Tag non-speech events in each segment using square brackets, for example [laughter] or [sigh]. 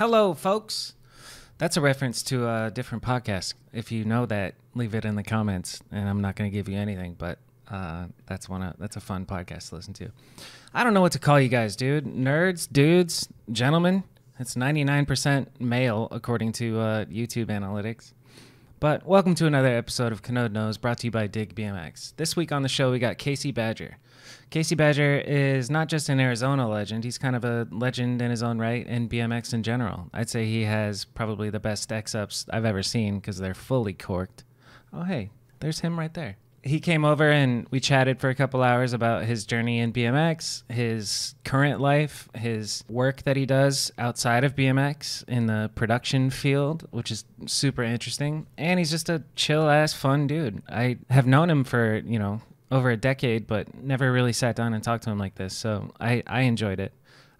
Hello, folks. That's a reference to a different podcast. If you know that, leave it in the comments, and I'm not going to give you anything. But uh, that's one. Of, that's a fun podcast to listen to. I don't know what to call you guys, dude. Nerds, dudes, gentlemen. It's 99% male according to uh, YouTube analytics. But welcome to another episode of Kanode Knows, brought to you by Dig BMX. This week on the show, we got KC Badger. KC Badger is not just an Arizona legend, he's kind of a legend in his own right in BMX in general. I'd say he has probably the best X ups I've ever seen because they're fully corked. Oh, hey, there's him right there. He came over and we chatted for a couple hours about his journey in BMX, his current life, his work that he does outside of BMX in the production field, which is super interesting. And he's just a chill ass, fun dude. I have known him for, you know, over a decade, but never really sat down and talked to him like this. So I, I enjoyed it.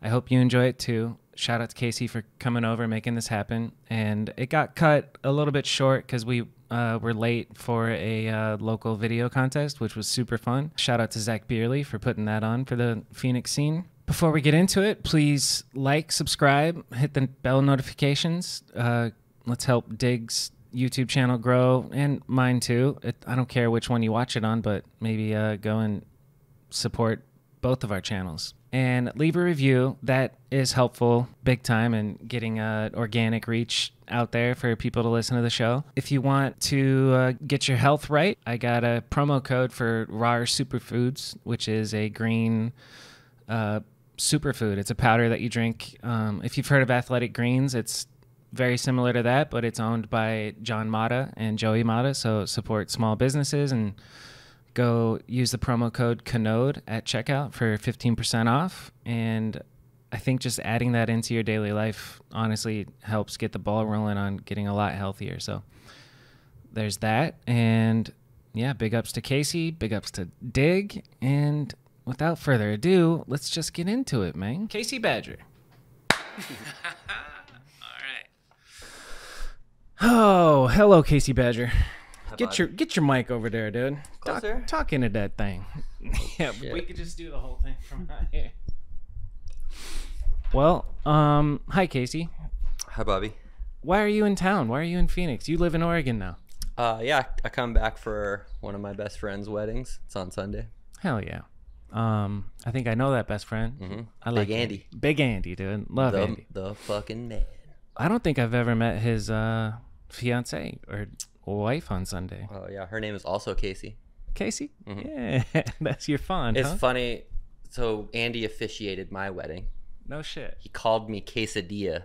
I hope you enjoy it too. Shout out to KC for coming over, making this happen. And it got cut a little bit short because we uh, were late for a uh, local video contest, which was super fun. Shout out to Zach Beerley for putting that on for the Phoenix scene. Before we get into it, please like, subscribe, hit the bell notifications. Uh, let's help Dig's YouTube channel grow and mine too. It, I don't care which one you watch it on, but maybe uh, go and support both of our channels and leave a review. That is helpful big time in getting uh, organic reach out there for people to listen to the show. If you want to uh, get your health right, I got a promo code for RAR Superfoods, which is a green uh, superfood. It's a powder that you drink. Um, if you've heard of Athletic Greens, it's very similar to that, but it's owned by John Mata and Joey Mata. So support small businesses and go use the promo code Kanode at checkout for 15% off. And I think just adding that into your daily life honestly helps get the ball rolling on getting a lot healthier. So there's that. And yeah, big ups to KC, big ups to Dig. And without further ado, let's just get into it, man. KC Badger. [laughs] All right. Oh, hello, KC Badger. Get your get your mic over there, dude. Talk, talk into that thing. [laughs] yeah, shit. we could just do the whole thing from right here. Well, um, hi KC. Hi, Bobby. Why are you in town? Why are you in Phoenix? You live in Oregon now. Uh, yeah, I come back for one of my best friend's weddings. It's on Sunday. Hell yeah. Um, I think I know that best friend. Mhm. I like Big him. Andy. Big Andy, dude. Love the, Andy. the fucking man. I don't think I've ever met his uh fiance or wife on Sunday. Oh yeah, her name is also Casey. Casey? Yeah, [laughs] that's your fun. Mm-hmm. It's huh? funny. So Andy officiated my wedding. No shit. He called me quesadilla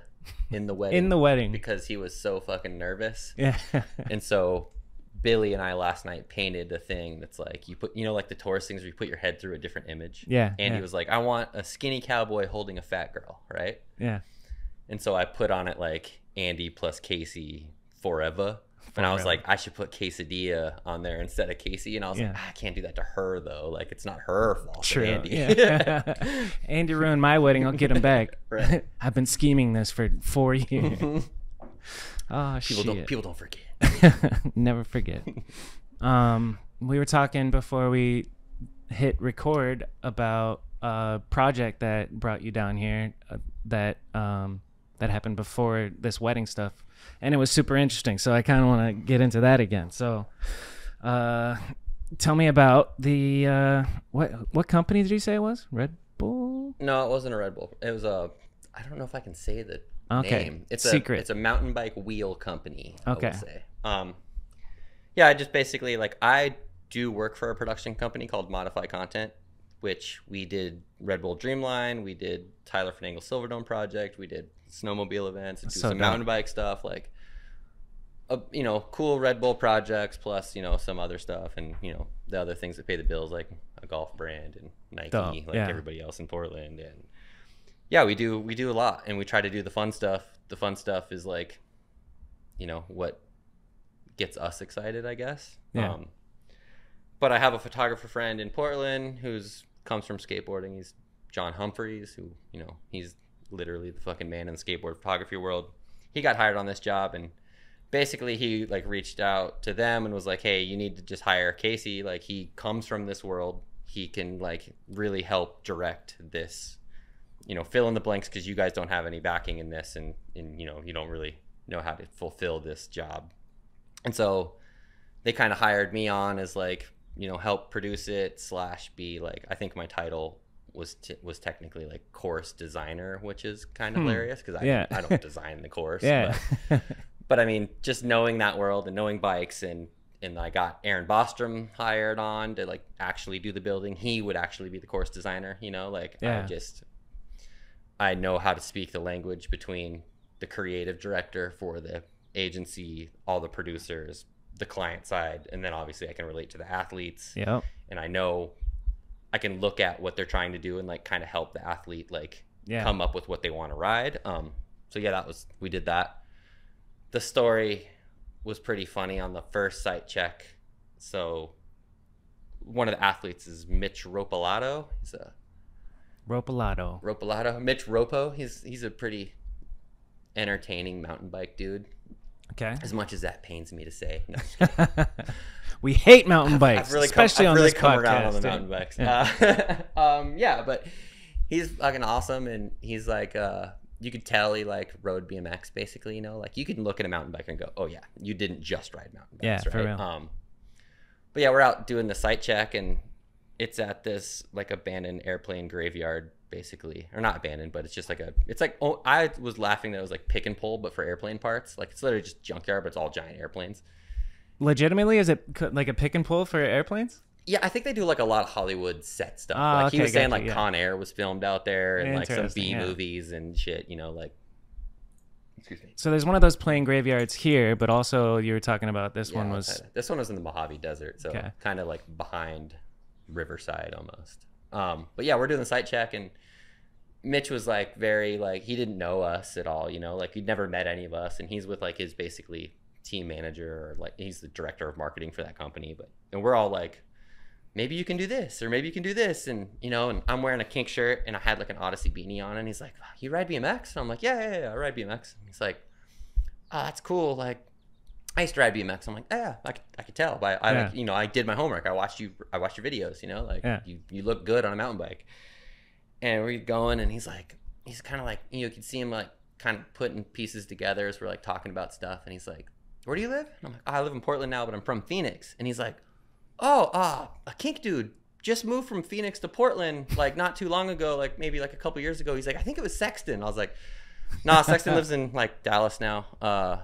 in the [laughs] wedding. In the wedding. because he was so fucking nervous. Yeah. [laughs] And so Billy and I last night painted a thing that's like you put you know like the tourist things where you put your head through a different image. Yeah, Andy yeah. was like, I want a skinny cowboy holding a fat girl, right? yeah. And so I put on it like Andy plus Casey forever. And I was like, I should put quesadilla on there instead of Casey. And I was like, Yeah. "Ah, I can't do that to her though. Like it's not her fault. True. Andy. Yeah. [laughs] Andy ruined my wedding. I'll get him back. [laughs] Right. [laughs] I've been scheming this for four years. oh people shit. don't people don't forget. Never forget. Um, we were talking before we hit record about a project that brought you down here. Uh, that um, that happened before this wedding stuff, and it was super interesting. So I kind of want to get into that again. So, uh, tell me about the uh, what what company did you say it was? Red Bull. No, it wasn't a Red Bull. It was a I don't know if I can say the Okay. name. It's Secret. a it's a mountain bike wheel company. Okay. Um, yeah, I just basically like I do work for a production company called Modify Content, which we did Red Bull Dreamline, we did Tyler Fernengel Silverdome project, we did snowmobile events, and do So some dope. mountain bike stuff, like. Uh, you know, cool Red Bull projects, plus you know some other stuff, and you know the other things that pay the bills, like a golf brand and Nike, Dope, like yeah. everybody else in Portland, and yeah, we do we do a lot, and we try to do the fun stuff. The fun stuff is like, you know, what gets us excited, I guess. Yeah. Um, but I have a photographer friend in Portland who's comes from skateboarding. He's John Humphreys, who you know he's literally the fucking man in the skateboard photography world. He got hired on this job, and basically he like reached out to them and was like, "Hey, you need to just hire KC. Like he comes from this world. He can like really help direct this you know, fill in the blanks because you guys don't have any backing in this, and and you know, you don't really know how to fulfill this job. And so they kind of hired me on as like you know help produce it slash be like I think my title was t- was technically like course designer, which is kind of Hmm. hilarious because I Yeah. I don't design the course. [laughs] Yeah. But, [laughs] but I mean, just knowing that world and knowing bikes and and I got Aaron Bostrom hired on to like actually do the building. He would actually be the course designer. You know, like Yeah. I just I know how to speak the language between the creative director for the agency, all the producers, the client side, and then obviously I can relate to the athletes yep. and I know I can look at what they're trying to do and like kind of help the athlete like Yeah. come up with what they want to ride. Um, so yeah, that was we did that. The story was pretty funny on the first site check. So one of the athletes is Mitch Ropelato. He's a Ropelato. Ropelato. Mitch Ropo. He's he's a pretty entertaining mountain bike dude. Okay. As much as that pains me to say. No, I'm just [laughs] kidding. We hate mountain [laughs] bikes, really especially come, on really this come podcast. on the mountain bikes. Yeah. Uh, [laughs] um, yeah, but he's fucking awesome, and he's like, uh, you could tell he like rode BMX basically. You know, like you can look at a mountain bike and go, oh yeah, you didn't just ride mountain Yeah, bikes, for right? real. Um, but yeah, we're out doing the site check, and it's at this like abandoned airplane graveyard basically or not abandoned but it's just like a it's like oh i was laughing that it was like pick and pull but for airplane parts like it's literally just junkyard but it's all giant airplanes Legitimately, is it like a pick and pull for airplanes? Yeah, I think they do like a lot of Hollywood set stuff. Ah, like he was saying, gotcha, like yeah. Con Air was filmed out there, and like some B yeah. movies and shit. You know, like excuse me. So there's one of those plane graveyards here, but also you were talking about this one was outside of- this one was in the Mojave Desert, so Okay. kind of like behind Riverside almost. Um, but yeah, we're doing the site check, and Mitch was like very like he didn't know us at all. You know, like he'd never met any of us, and he's with like his basically team manager or like he's the director of marketing for that company. But and we're all like. Maybe you can do this, or maybe you can do this, and you know. And I'm wearing a kink shirt, and I had like an Odyssey beanie on, and he's like, oh, "You ride BMX?" And I'm like, "Yeah, yeah, yeah, I ride BMX." And he's like, "Oh, that's cool. Like, I used to ride BMX. I'm like, yeah, I could, I could tell. But I, Yeah. like, you know, I did my homework. I watched you. I watched your videos. You know, like Yeah. you, you look good on a mountain bike. And we're going, and he's like, he's kind of like, you know, you can see him like kind of putting pieces together as we're like talking about stuff. And he's like, where do you live? And I'm like, oh, I live in Portland now, but I'm from Phoenix. And he's like, oh, ah, a kink dude. Just moved from Phoenix to Portland like not too long ago, like maybe like a couple years ago. He's like, I think it was Sexton. I was like, nah, Sexton lives in like Dallas now. Uh,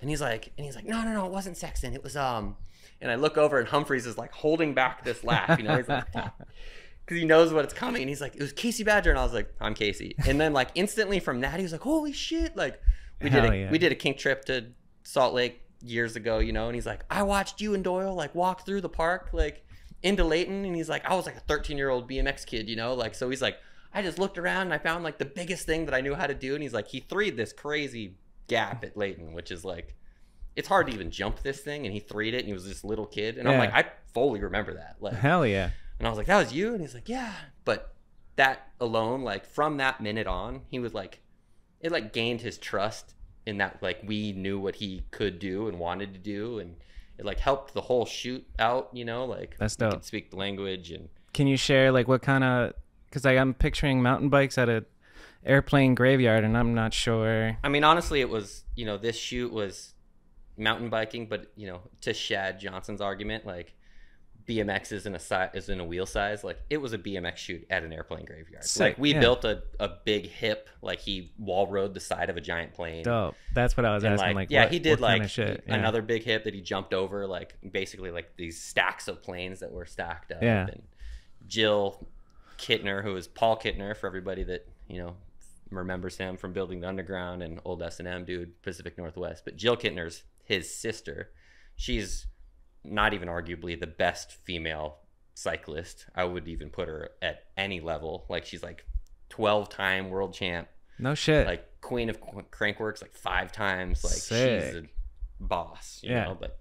and he's like, and he's like, no, no, no, it wasn't Sexton. It was um. And I look over and Humphreys is like holding back this laugh. You know, he's like, [laughs] because he knows what it's coming. And he's like, it was KC Badger, and I was like, I'm KC. And then like instantly from that, he was like, holy shit! Like we did Hell a, yeah. we did a kink trip to Salt Lake years ago, you know. And he's like, I watched you and Doyle like walk through the park like into Layton, and he's like, I was like a 13 year old BMX kid, you know. Like so he's like, I just looked around and I found like the biggest thing that I knew how to do, and he's like, he threed this crazy gap at Layton, which is like. It's hard to even jump this thing, and he threed it, and he was this little kid, and I'm like, I fully remember that. Like, hell yeah. and I was like, that was you? And he's like, yeah. But that alone, like from that minute on, he was like, it like gained his trust in that, like, we knew what he could do and wanted to do. And it like helped the whole shoot out, you know, like, That's dope. could speak the language. And Can you share like what kind of? Because like, I'm picturing mountain bikes at a airplane graveyard, and I'm not sure. I mean, honestly, it was, you know, this shoot was mountain biking, but, you know, to Shad Johnson's argument, like, BMX isn't a size isn't a wheel size. Like it was a BMX shoot at an airplane graveyard. Sick, like we yeah. built a, a big hip. Like he wall rode the side of a giant plane. Dope. That's what I was And asking. like, Like, yeah, what- he did like kind of. Yeah. another big hip that he jumped over. Like basically like these stacks of planes that were stacked up. Yeah. And Jill Kintner, who is Paul Kintner, for everybody that you know remembers him from building the underground and old S and M dude, Pacific Northwest. But Jill Kintner's his sister. She's not even arguably the best female cyclist. I would even put her at any level. Like she's like 12 time world champ, No shit. like queen of Crankworx, like five times. Like she's a boss, you Yeah. know. But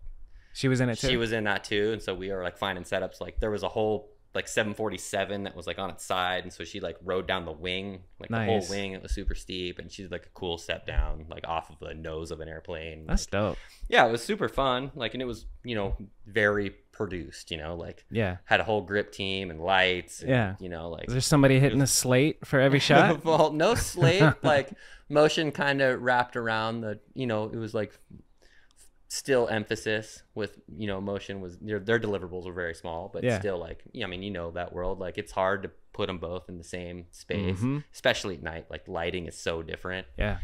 she was in it too. she was in that too, and so we were like finding setups. Like there was a whole like 747 that was like on its side and so she like rode down the wing like the whole wing it was super steep and she did like a cool step down like off of the nose of an airplane That's Like, dope. yeah it was super fun like and it was you know very produced you know like Yeah. had a whole grip team and lights and, Yeah. you know like Is there somebody hitting the slate for every [laughs] shot? well, no slate. [laughs] like motion kind of wrapped around the, you know, it was like still emphasis with, you know, motion was their, their deliverables were very small, but Yeah. still like, yeah, I mean, you know that world. Like it's hard to put them both in the same space, Mhm. especially at night. Like lighting is so different. Yeah.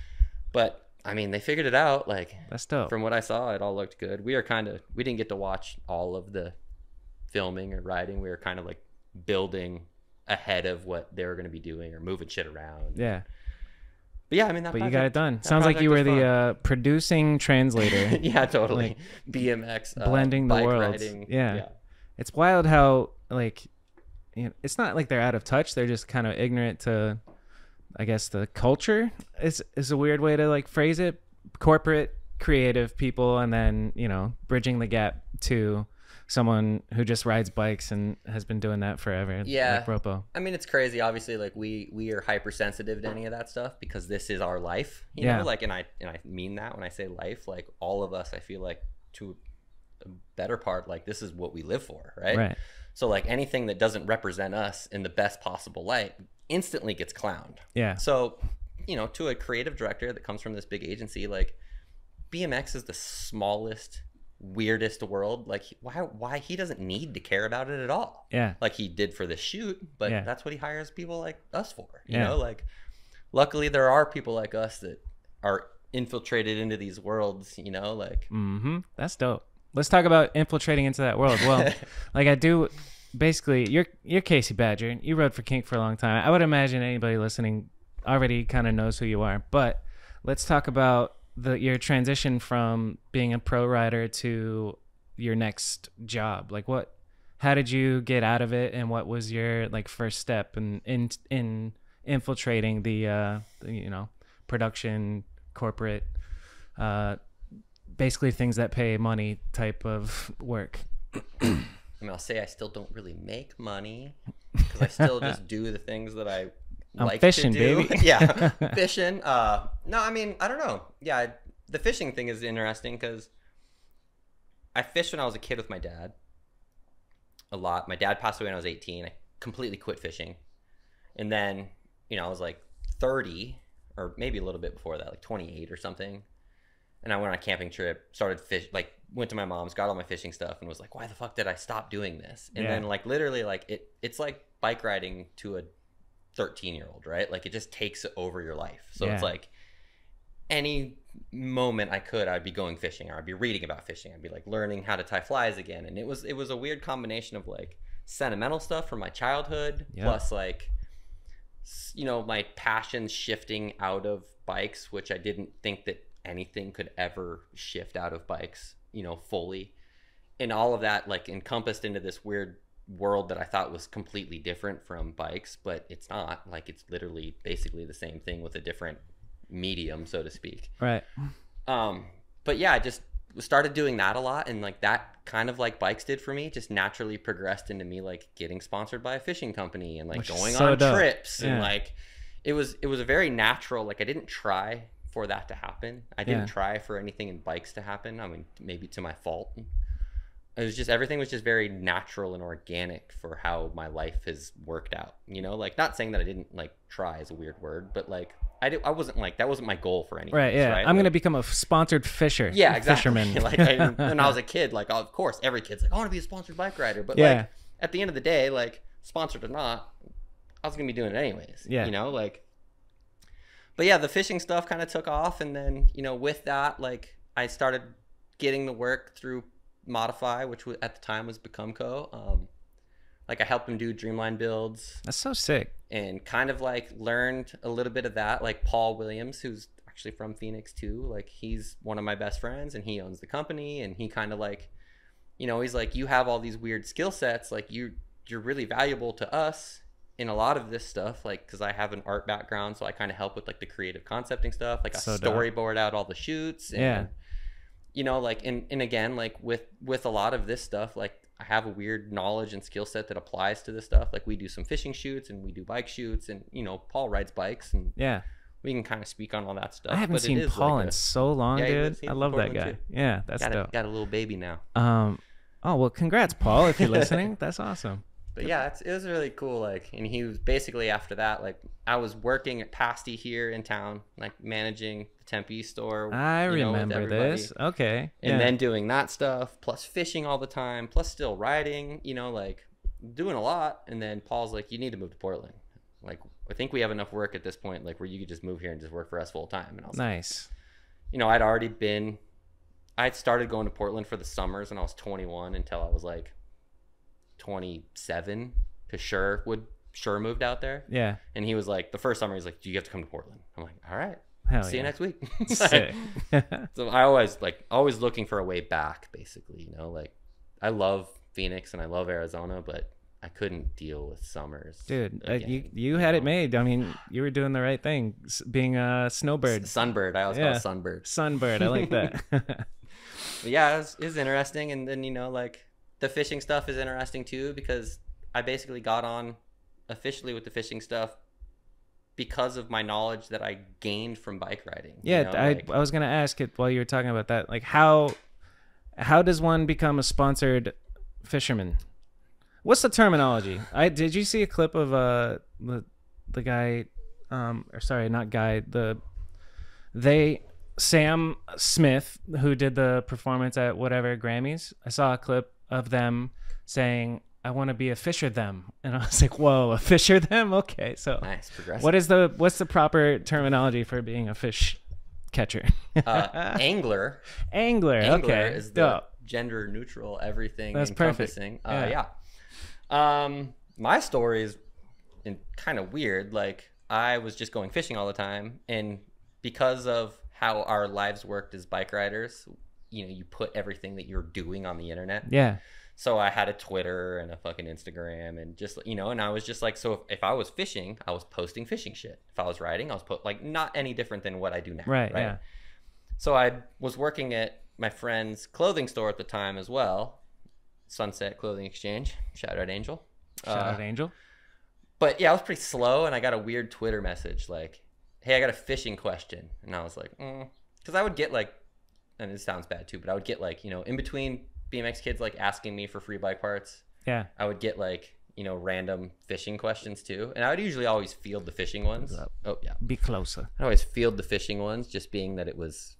But I mean, they figured it out. Like That's dope. from what I saw, it all looked good. We are kind of we didn't get to watch all of the filming or writing. We were kind of like building ahead of what they were going to be doing or moving shit around. yeah. But yeah, I mean that. But you got it done. Sounds like you were the uh, producing translator. [laughs] yeah, totally. like, BMX uh, blending the bike worlds. Yeah. It's wild how like you know, it's not like they're out of touch. They're just kind of ignorant to I guess the culture is is a weird way to like phrase it. Corporate creative people and then, you know, bridging the gap to someone who just rides bikes and has been doing that forever. Yeah. Like Ropo. I mean, it's crazy. Obviously, like we we are hypersensitive to any of that stuff because this is our life. You Yeah. know, like, and I and I mean that when I say life, like all of us, I feel like to a better part, like this is what we live for, right? Right. So like anything that doesn't represent us in the best possible light instantly gets clowned. Yeah. So, you know, to a creative director that comes from this big agency, like BMX is the smallest, weirdest world. Like, why? Why he doesn't need to care about it at all? Yeah. Like he did for the shoot, but Yeah. that's what he hires people like us for. You Yeah. know, like luckily there are people like us that are infiltrated into these worlds. You know, like Mm-hmm. That's dope. Let's talk about infiltrating into that world. Well, [laughs] like I do. Basically, you're you're KC Badger. You rode for Kink for a long time. I would imagine anybody listening already kind of knows who you are. But let's talk about the your transition from being a pro rider to your next job. Like what? How did you get out of it, and what was your like first step in in in infiltrating the uh you know production corporate uh basically things that pay money type of work. I mean, I'll say I still don't really make money because I still [laughs] just do the things that I I'm like fishing, to do. baby. [laughs] yeah, [laughs] fishing. Uh, no, I mean, I don't know. Yeah, the fishing thing is interesting because I fished when I was a kid with my dad a lot. My dad passed away when I was 18. I completely quit fishing, and then you know I was like 30 or maybe a little bit before that, like 28 or something. And I went on a camping trip, started fish, like went to my mom's, got all my fishing stuff, and was like, "Why the fuck did I stop doing this?" And Yeah. then like literally like it, it's like bike riding to a 13 year old, right? Like it just takes over your life. So Yeah. it's like any moment I could, I'd be going fishing, or I'd be reading about fishing. I'd be like learning how to tie flies again, and it was it was a weird combination of like sentimental stuff from my childhood, Yeah. plus like you know my passion shifting out of bikes, which I didn't think that anything could ever shift out of bikes, you know, fully, and all of that like encompassed into this weird world that I thought was completely different from bikes, but it's not. Like it's literally basically the same thing with a different medium, so to speak. Right. Um, but yeah, I just started doing that a lot, and like that kind of like bikes did for me, just naturally progressed into me like getting sponsored by a fishing company and like Which going so on dope. trips and like it was it was a very natural. Like I didn't try for that to happen. I didn't Yeah. try for anything in bikes to happen. I mean, maybe to my fault. It was just everything was just very natural and organic for how my life has worked out. You know, like not saying that I didn't like try is a weird word, but like I did, I wasn't like that wasn't my goal for anything. Right. Yeah. I'm Like, gonna become a sponsored fisher. yeah, exactly. Fisherman. [laughs] like I, [laughs] when I was a kid, like of course every kid's like, I want to be a sponsored bike rider. But Yeah. like at the end of the day, like sponsored or not, I was gonna be doing it anyways. Yeah. You know, like. But yeah, the fishing stuff kind of took off, and then you know with that, like I started getting the work through Modify, which was, at the time was Becomco. Um, like I helped him do Dreamline builds That's so sick. and kind of like learned a little bit of that like paul williams who's actually from phoenix too like he's one of my best friends and he owns the company and he kind of like you know he's like you have all these weird skill sets like you you're really valuable to us in a lot of this stuff like because i have an art background so i kind of help with like the creative concepting stuff like i So dope. storyboard out all the shoots and Yeah. You know like and, and again like with with a lot of this stuff like I have a weird knowledge and skill set that applies to this stuff. Like we do some fishing shoots and we do bike shoots, and you know, Paul rides bikes, and Yeah. we can kind of speak on all that stuff. I haven't seen Paul like in a- so long, Yeah, dude. I love that guy. too. Yeah, that's got a, dope. got a little baby now. Um, oh well, congrats, Paul, if you're [laughs] listening. That's awesome. But yeah, it's, it was really cool. Like, and he was basically after that, like, I was working at Pasty here in town, like managing the Tempe store. I you know, remember this. Okay. And yeah. then doing that stuff, plus fishing all the time, plus still riding, you know, like doing a lot. And then Paul's like, you need to move to Portland. Like, I think we have enough work at this point, like, where you could just move here and just work for us full time. And I was like, nice. you know, I'd already been, I had started going to Portland for the summers when I was 21 until I was like 27 because Sure would Sure moved out there, Yeah. and he was like, the first summer he's like, "Do you have to come to Portland?" I'm like, "All right, Hell see you next week." [laughs] [laughs] Sick. [laughs] so I always like always looking for a way back, basically. You know, like I love Phoenix and I love Arizona, but I couldn't deal with summers, Dude, uh, again, you you had it made. I mean, you were doing the right thing, s- being a snowbird, Sunbird. I always Yeah. call it Sunbird. sunbird. I like that. Yeah, it was, it was interesting. And then, you know, like the fishing stuff is interesting too because I basically got on officially with the fishing stuff because of my knowledge that I gained from bike riding. you yeah, know, I like- I was gonna ask it while you were talking about that. Like how how does one become a sponsored fisherman? What's the terminology? I did you see a clip of uh the the guy um or sorry, not guy, the they Sam Smith who did the performance at whatever Grammys. I saw a clip of them saying I want to be a fisher them. And I was like, "Whoa, a fisher them? Okay." So nice, what is the what's the proper terminology for being a fish catcher? uh, angler? [laughs] Angler. Angler okay. is the Dope. gender neutral, everything That's perfect. encompassing. Uh, Yeah. yeah. Um, my story is kind of weird. Like I was just going fishing all the time, and because of how our lives worked as bike riders, you know, you put everything that you're doing on the internet. Yeah. So I had a Twitter and a fucking Instagram and just you know, and I was just like, so if, if I was fishing, I was posting fishing shit. If I was riding, I was put like not any different than what I do now. Right, yeah. So I was working at my friend's clothing store at the time as well, Sunset Clothing Exchange. Shout out Angel. Shout Uh, out Angel. but yeah, I was pretty slow, and I got a weird Twitter message like, "Hey, I got a fishing question," and I was like, because I would get like, and it sounds bad too, but I would get like, you know, in between BMX kids like asking me for free bike parts, Yeah. I would get like, you know, random fishing questions too, and I would usually always field the fishing ones. Oh yeah, Be closer. I always field the fishing ones, just being that it was,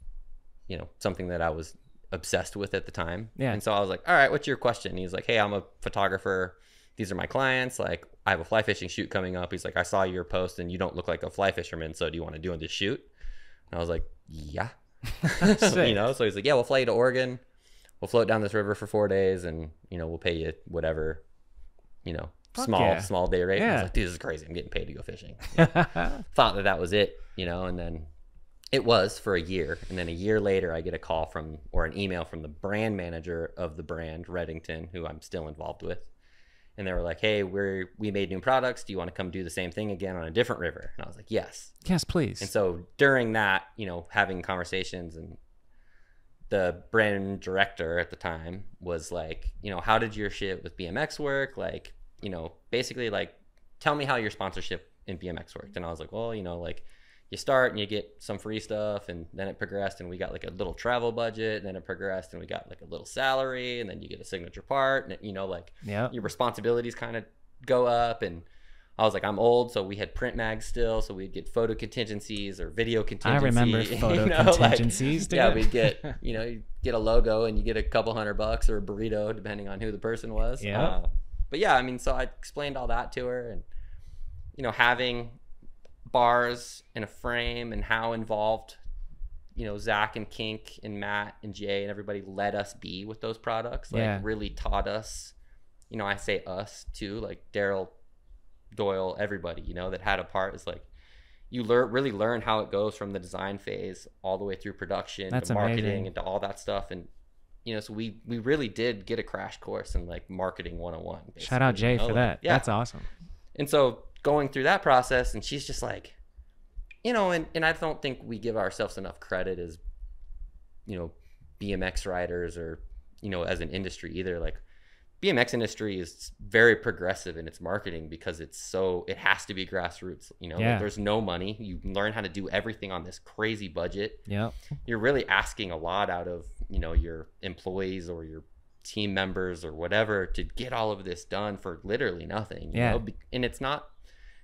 you know, something that I was obsessed with at the time. Yeah. And so I was like, all right, what's your question? And he's like, hey, I'm a photographer. These are my clients. Like, I have a fly fishing shoot coming up. He's like, I saw your post and you don't look like a fly fisherman. So do you want to do in this shoot? And I was like, yeah. [laughs] Sick. you know, so he's like, yeah, we'll fly you to Oregon. We'll float down this river for four days and, you know, we'll pay you whatever, you know, Fuck small, yeah. small day rate. And I was like, dude, this is crazy. I'm getting paid to go fishing [laughs] thought that that was it, you know, and then it was for a year. And then a year later, I get a call from or an email from the brand manager of the brand, Redington, who I'm still involved with. And they were like, hey, we're, we made new products. Do you want to come do the same thing again on a different river? And I was like, yes. yes, please. And so during that, you know, having conversations and the brand director at the time was like, you know, how did your shit with BMX work? Like, you know, basically like, tell me how your sponsorship in BMX worked. And I was like, well, you know, like you start and you get some free stuff and then it progressed and we got like a little travel budget and then it progressed and we got like a little salary and then you get a signature part and it, you know, like yeah. your responsibilities kind of go up and I was like, I'm old, so we had print mags still, so we'd get photo contingencies or video contingencies. I [laughs] remember photo contingencies, dude. Yeah, we'd get, [laughs] you know, you get a logo and you get a couple hundred bucks or a burrito, depending on who the person was. Yeah. Uh, but yeah, I mean, so I explained all that to her and, you know, having bars and a frame and how involved, you know, Zach and Kink and Matt and Jay and everybody let us be with those products. Like, Yeah. really taught us, you know, I say us too, like Daryl Doyle, everybody, you know, that had a part is like you learn really learn how it goes from the design phase all the way through production That's to marketing amazing. and to all that stuff. And you know, so we we really did get a crash course in like marketing 101. Shout out Jay you know, for that. Yeah. That's awesome. And so going through that process, and she's just like, you know, and, and I don't think we give ourselves enough credit as, you know, BMX riders or, you know, as an industry either. Like, BMX industry is very progressive in its marketing because it's so it has to be grassroots. You know, Yeah. there's no money. You learn how to do everything on this crazy budget. yeah You're really asking a lot out of you know your employees or your team members or whatever to get all of this done for literally nothing. You Yeah. know? And it's not,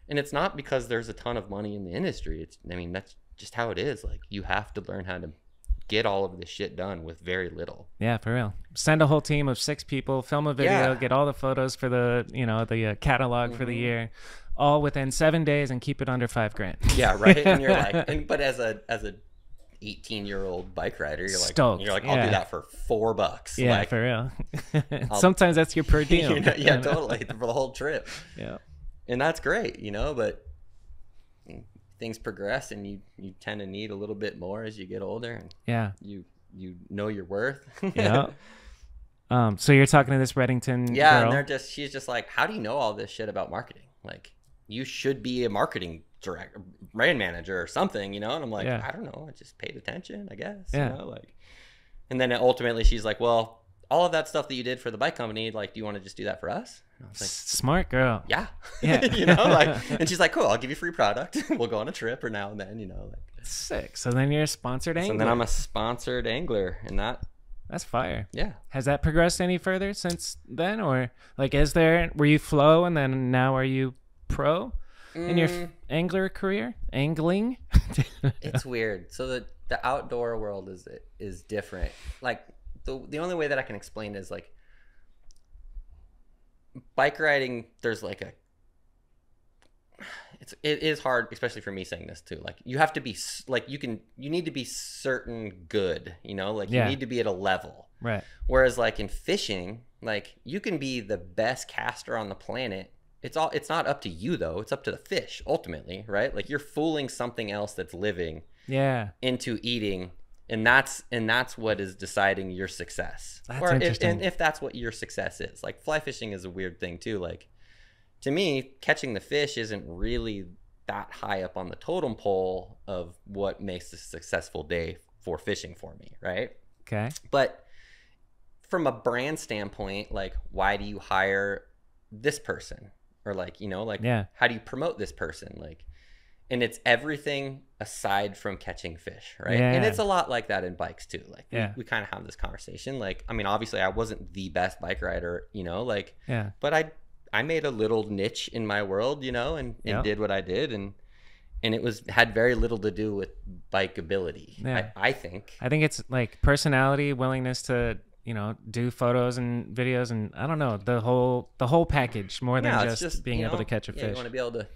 and it's not because there's a ton of money in the industry. It's I mean that's just how it is. Like you have to learn how to get all of this shit done with very little. Yeah, for real. Send a whole team of six people, film a video, Yeah. get all the photos for the you know the uh, catalog for the year, all within seven days, and keep it under five grand. Yeah, right. and you're like, [laughs] and, but as a as a 18 year old bike rider, you're like, Stoked, you're like, I'll yeah. do that for four bucks. yeah, like, for real. [laughs] Sometimes that's your per [laughs] you diem. know, yeah, totally for the whole trip, Yeah. And that's great, you know. But things progress, and you you tend to need a little bit more as you get older, and Yeah. you you know your worth. [laughs] Yeah. Um. So you're talking to this Redington yeah, girl. and they're just she's just like, how do you know all this shit about marketing? Like, you should be a marketing director, brand manager, or something, you know? And I'm like, Yeah. I don't know, I just paid attention, I guess. Yeah. You know, like, and then ultimately she's like, well, all of that stuff that you did for the bike company, like, do you want to just do that for us? And I was like, Smart girl. yeah, Yeah. [laughs] you know, like, [laughs] and she's like, cool, I'll give you free product. [laughs] we'll go on a trip or now and then, you know, like. Sick. So then you're a sponsored angler. And then I'm a sponsored angler, and that, That's fire. yeah, Has that progressed any further since then, or like, is there? Were you flow, and then now are you pro in your Mm. angler career? Angling? it's weird. So the the outdoor world is is different. Like the the only way that I can explain it is like bike riding. There's like a it's it is hard, especially for me saying this too. Like you have to be like you can you need to be certain good. You know, like Yeah. you need to be at a level. right. Whereas like in fishing, like you can be the best caster on the planet. It's all it's not up to you though. It's up to the fish ultimately, right? Like you're fooling something else that's living Yeah. into eating and that's and that's what is deciding your success. That's or if, and if that's what your success is. Like fly fishing is a weird thing too. Like to me, catching the fish isn't really that high up on the totem pole of what makes a successful day for fishing for me, right? Okay. But from a brand standpoint, like why do you hire this person? Or like, you know, like Yeah. how do you promote this person? Like and it's everything aside from catching fish, right? And it's a lot like that in bikes too. Like we, Yeah. we kind of have this conversation. Like, I mean, obviously I wasn't the best bike rider, you know, like Yeah. but I I made a little niche in my world, you know, and, and Yeah. did what I did and and it was had very little to do with bike ability. Yeah. I, I think. I think it's like personality, willingness to you know do photos and videos, and I don't know the whole the whole package more than Yeah, it's just, being you able to catch a yeah, fish You want to be able to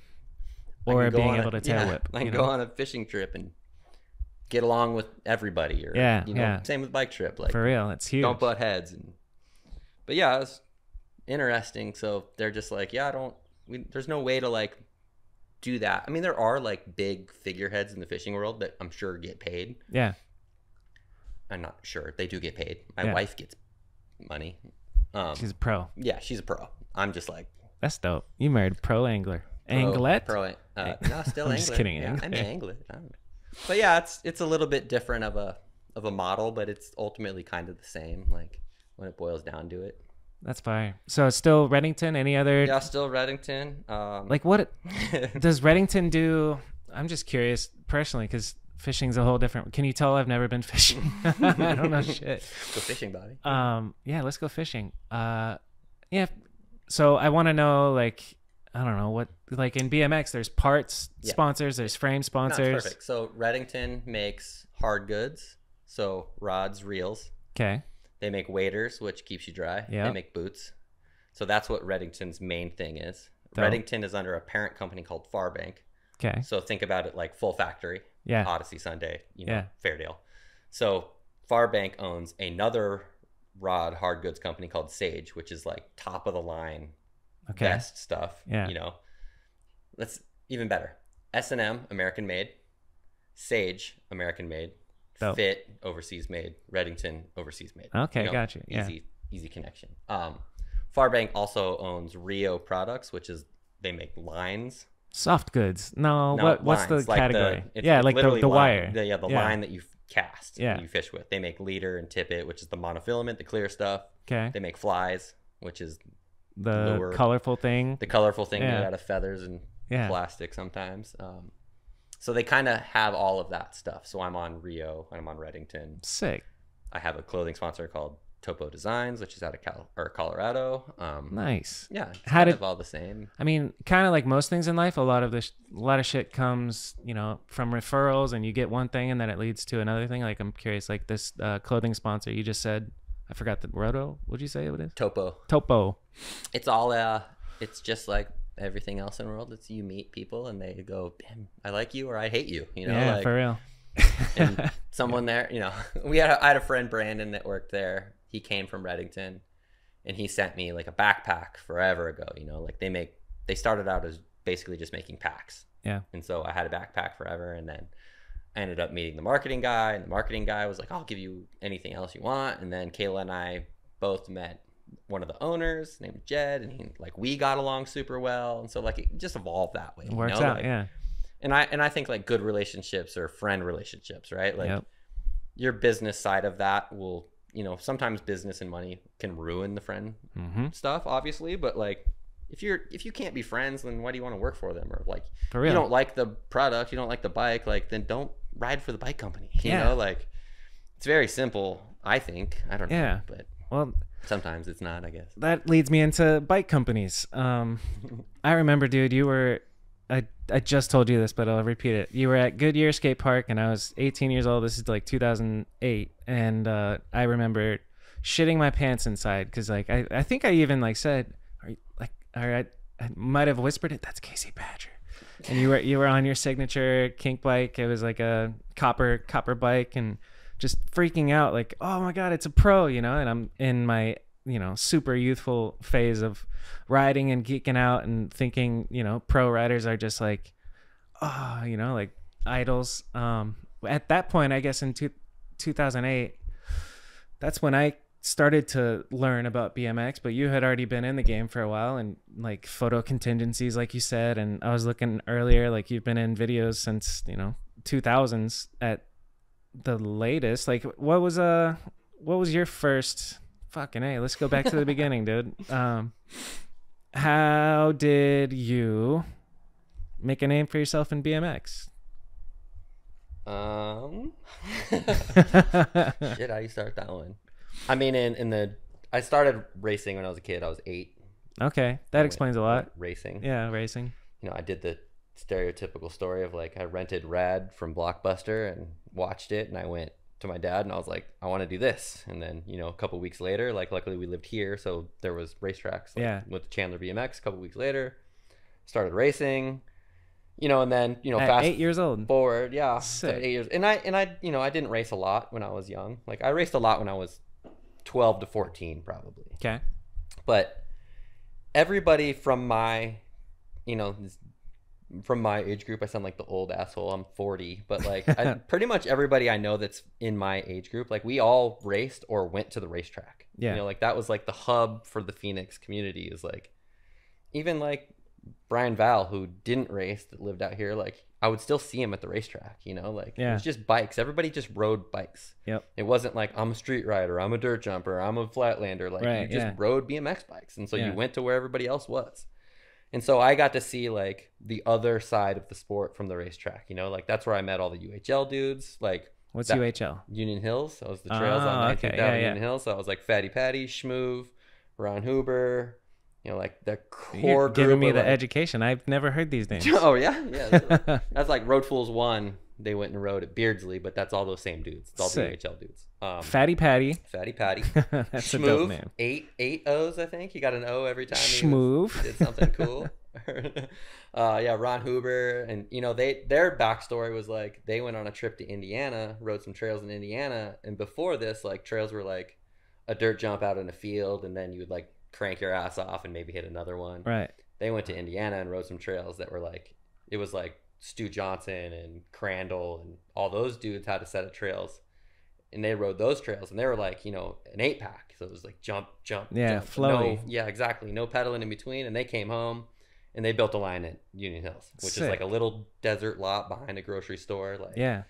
or being on a- able to [laughs] tail yeah, whip. I can know? go on a fishing trip and get along with everybody, or Yeah, you know, yeah. same with bike trip. Like For real, it's huge. don't butt heads. And but yeah, it's interesting. So they're just like, yeah, I don't. We, there's no way to like do that. I mean, there are like big figureheads in the fishing world that I'm sure get paid. Yeah. I'm not sure they do get paid. My Yeah. wife gets money. Um, She's a pro. yeah, she's a pro. I'm just like That's dope. You married a pro angler. Anglet? Pro, uh, no, [laughs] still I'm angler. just kidding, Yeah, I'm angler. an angler. I'm- But yeah, it's it's a little bit different of a of a model, but it's ultimately kind of the same. Like when it boils down to it. That's fine. So it's still Redington. Any other Yeah, still Redington. Um, like what [laughs] does Redington do? I'm just curious personally because fishing's a whole different. Can you tell I've never been fishing? [laughs] I don't know shit. go fishing, Bobby. Um, yeah, let's go fishing. Uh, yeah. So I want to know, like, I don't know what, like in BMX, there's parts Yeah. sponsors, there's frame No, sponsors. perfect. So Redington makes hard goods, so rods, reels. Okay. They make waders, which keeps you dry. Yeah. They make boots. So that's what Redington's main thing is. Dope. Redington is under a parent company called Farbank. Okay. So think about it like full factory. Yeah. Odyssey Sunday, you know, Yeah. Fairdale. So Farbank owns another rod hard goods company called Sage, which is like top of the line Okay. best stuff. Yeah. You know, that's even better. S and M American made, Sage American made, Dope. Fit overseas made, Redington overseas made. Okay, gotcha. Yeah. Easy, easy connection. Um, Farbank also owns Rio Products, which is they make lines. Soft goods. No. No, what? What's the like category? it's- yeah, like the, the wire. the- yeah, the Yeah. line that you cast. Yeah. you fish with. They make leader and tippet, which is the monofilament, the clear stuff. Okay. They make flies. which is The Lure. colorful thing. the colorful thing made out of feathers and Yeah. plastic sometimes. Um, so they kind of have all of that stuff. So I'm on Rio, and I'm on Redington. Sick. I have a clothing sponsor called Topo Designs, which is out of Cal- or Colorado. Um, Nice. Yeah, How kind did- of all the same. I mean, kind of like most things in life, a lot of this, a lot of shit comes, you know, from referrals, and you get one thing, and then it leads to another thing. Like I'm curious, like this uh, clothing sponsor you just said, I forgot the Roto. What'd you say it is? Topo. Topo. It's all uh, it's just like everything else in the world. It's you meet people and they go, "Damn, I like you or I hate you. You know, yeah, like for real. and [laughs] someone there, you know, [laughs] we had a, I had a friend Brandon that worked there. He came from Redington, and he sent me like a backpack forever ago. You know, like they make they started out as basically just making packs. Yeah. And so I had a backpack forever, and then I ended up meeting the marketing guy, and the marketing guy was like, "I'll give you anything else you want." And then Kayla and I both met one of the owners named Jed, and he like we got along super well, and so like it just evolved that way. It you works know? out. Like, yeah. and I and I think like good relationships or friend relationships, right? Like Yep. your business side of that will, you know, sometimes business and money can ruin the friend Mm-hmm. stuff, obviously, but like if you're if you can't be friends, then why do you want to work for them? Or like you don't like the product, you don't like the bike, like then don't ride for the bike company. [laughs] You Yeah. know, like it's very simple, I think. I don't know, Yeah. but well, sometimes it's not, I guess. that leads me into bike companies. Um, I remember, dude, you were. I, I just told you this, but I'll repeat it. You were at Goodyear Skate Park, and I was 18 years old. This is like 2008, and uh, I remember shitting my pants inside because, like, I, I think I even like said, are you, like, all right, I might have whispered it. That's KC Badger, and you were you were on your signature kink bike. It was like a copper copper bike, and just freaking out, like, oh my god, it's a pro, you know. And I'm in my you know super youthful phase of riding and geeking out and thinking you know pro riders are just like oh you know like idols um at that point i guess in two, 2008 that's when i started to learn about bmx but you had already been in the game for a while and like photo contingencies like you said and i was looking earlier like you've been in videos since you know 2000s at the latest. Like what was uh what was your first fucking hey let's go back to the [laughs] beginning dude. Um how did you make a name for yourself in bmx Um. [laughs] [laughs] Shit, how do you start that one? I mean, in in the I started racing when I was a kid. I was eight. okay that explains a lot Racing. yeah racing You know, I did the stereotypical story of like I rented Rad from Blockbuster and watched it, and I went to my dad and I was like, I want to do this. And then you know, a couple weeks later, like luckily we lived here, so there was racetracks. Like, Yeah. With Chandler BMX, a couple weeks later, started racing. You know, and then you know, at fast eight years old forward yeah Sick. eight years and i and i you know i didn't race a lot when i was young like i raced a lot when i was 12 to 14 probably. Okay. But everybody from my you know from my age group i sound like the old asshole i'm 40 but like I, [laughs] pretty much everybody i know that's in my age group like we all raced or went to the racetrack. Yeah. you know like that was like the hub for the phoenix community is like even like brian val who didn't race that lived out here like i would still see him at the racetrack you know? Like it Yeah. was just bikes. Everybody just rode bikes. Yep. it wasn't like i'm a street rider i'm a dirt jumper i'm a flatlander. Like Right, you just yeah. rode bmx bikes. And so Yeah. you went to where everybody else was. And so i got to see like the other side of the sport from the racetrack you know? Like that's where i met all the uhl dudes like what's That- uhl union hills. That was the trails Oh, on okay, 19th yeah, Avenue yeah. union hills. So i was like fatty patty schmoove ron huber you know like the core you're giving me the like- education i've never heard these names [laughs] oh yeah yeah [laughs] that's like road fools one they went and rode at beardsley but that's all those same dudes it's all Sick. the uhl dudes um fatty patty fatty patty [laughs] that's a dope Schmoove, name Eight eight O's, I think. He got an O every time he was- Schmoove. did something cool. uh, yeah, Ron Huber, and you know they their backstory was like they went on a trip to Indiana, rode some trails in Indiana, and before this, like trails were like a dirt jump out in a field, and then you would like crank your ass off and maybe hit another one. right They went to Indiana and rode some trails that were like it was like Stu Johnson and Crandall and all those dudes had a set of trails. And they rode those trails, and they were like, you know, an eight pack. So it was like jump, jump, Yeah, jump. flowy. No, yeah, exactly. No pedaling in between. And they came home, and they built a line at Union Hills, which Sick. is like a little desert lot behind a grocery store. Like, Yeah.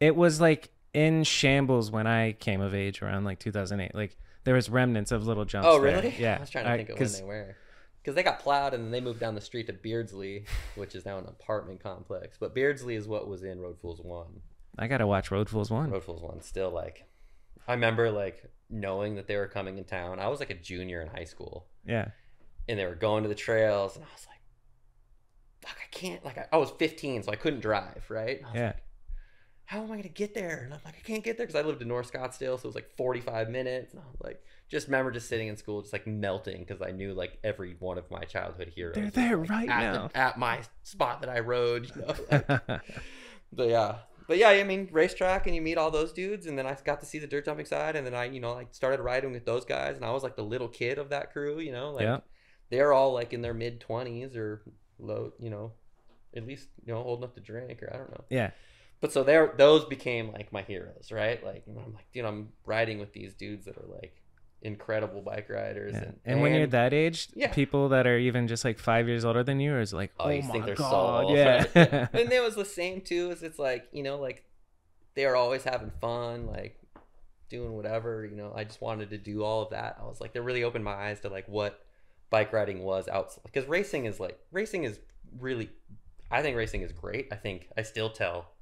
It was like in shambles when I came of age around like 2008. Like there was remnants of little jumps. Oh, there. really? Yeah. I was trying to I- think of when they were. Because they got plowed and then they moved down the street to Beardsley, which is now an apartment complex. But Beardsley is what was in Road Fools 1. I gotta watch Road Fools one. Road Fools 1 still like. I remember like knowing that they were coming in town. I was like a junior in high school Yeah. and they were going to the trails and I was like, fuck, I can't. Like, I, I was 15, so I couldn't drive, right? I was Yeah. like, how am I going to get there? And I'm like, I can't get there because I lived in North Scottsdale, so it was like 45 minutes. And I was like, just remember just sitting in school, just like melting because I knew like every one of my childhood heroes. They're there like, right at now. the- at my spot that I rode. You know? [laughs] like- but yeah. But yeah, I mean, racetrack and you meet all those dudes, and then I got to see the dirt jumping side, and then I, you know, I started riding with those guys, and I was like the little kid of that crew, you know, like yeah. they're all like in their mid twenties or low, you know, at least you know old enough to drink or I don't know. Yeah. But so there, those became like my heroes, right? Like I'm like, you know, I'm riding with these dudes that are like incredible bike riders, Yeah. and, And, when you're that age, Yeah. people that are even just like five years older than you is like, Oh, oh, you my think they're god, soul, yeah. [laughs] Yeah. and it was the same too. Is it's like you know, like they are always having fun, like doing whatever. You know, I just wanted to do all of that. I was like, they really opened my eyes to like what bike riding was outside because racing is like racing is really. I think racing is great. I think I still tell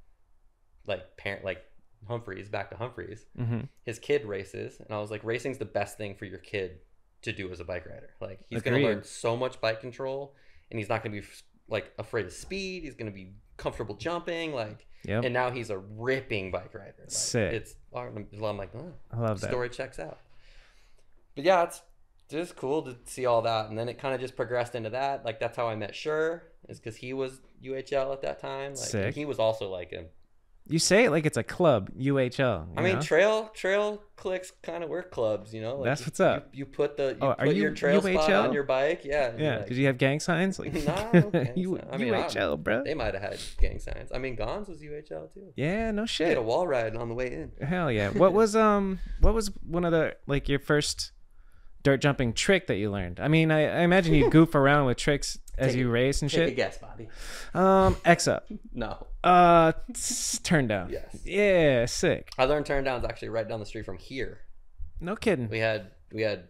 like parent like Humphreys back to Humphreys. hmm His kid races, and I was like, racing's the best thing for your kid to do as a bike rider. Like he's gonna learn so much bike control, and he's not gonna be like afraid of speed. He's gonna be comfortable jumping. Like, Yep. and now he's a ripping bike rider. Like, Sick. It's I'm like, oh, I love that. story checks out. But yeah, it's just cool to see all that, and then it kind of just progressed into that. Like that's how I met Sure, is because he was UHL at that time. Like, Sick. he was also like a You say it like it's a club, UHL. I mean, know? trail trail clicks kind of work clubs, you know. Like That's you- what's up. You, you put the you Oh, are put your you trail spot UHL? on your bike, yeah. yeah. like- Did you have gang signs? Like, No, [laughs] no gang you, sign. I mean, I- UHL, bro. they might have had gang signs. I mean, Gons was UHL too. Yeah, no shit. a wall ride on the way in. Hell yeah. What [laughs] was um what was one of the like your first dirt jumping trick that you learned? I mean, I, I imagine you goof [laughs] around with tricks as Take you a- race and Take a shit. guess, Bobby. Um, X up. [laughs] No, Uh, turn down. Yes. Yeah, sick. I learned turn downs actually right down the street from here. No kidding. We had we had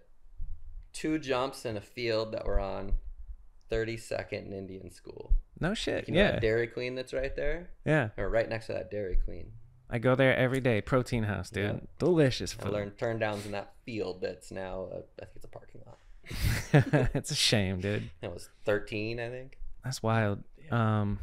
two jumps in a field that were on 32nd and Indian School. No shit. You know Yeah. that Dairy Queen that's right there, Yeah. or right next to that Dairy Queen. I go there every day. Protein house, dude. Yeah. Delicious I learned turn downs in that field that's now uh, I think it's a parking lot. [laughs] it's a shame, dude. It was 13, I think. That's wild. Um,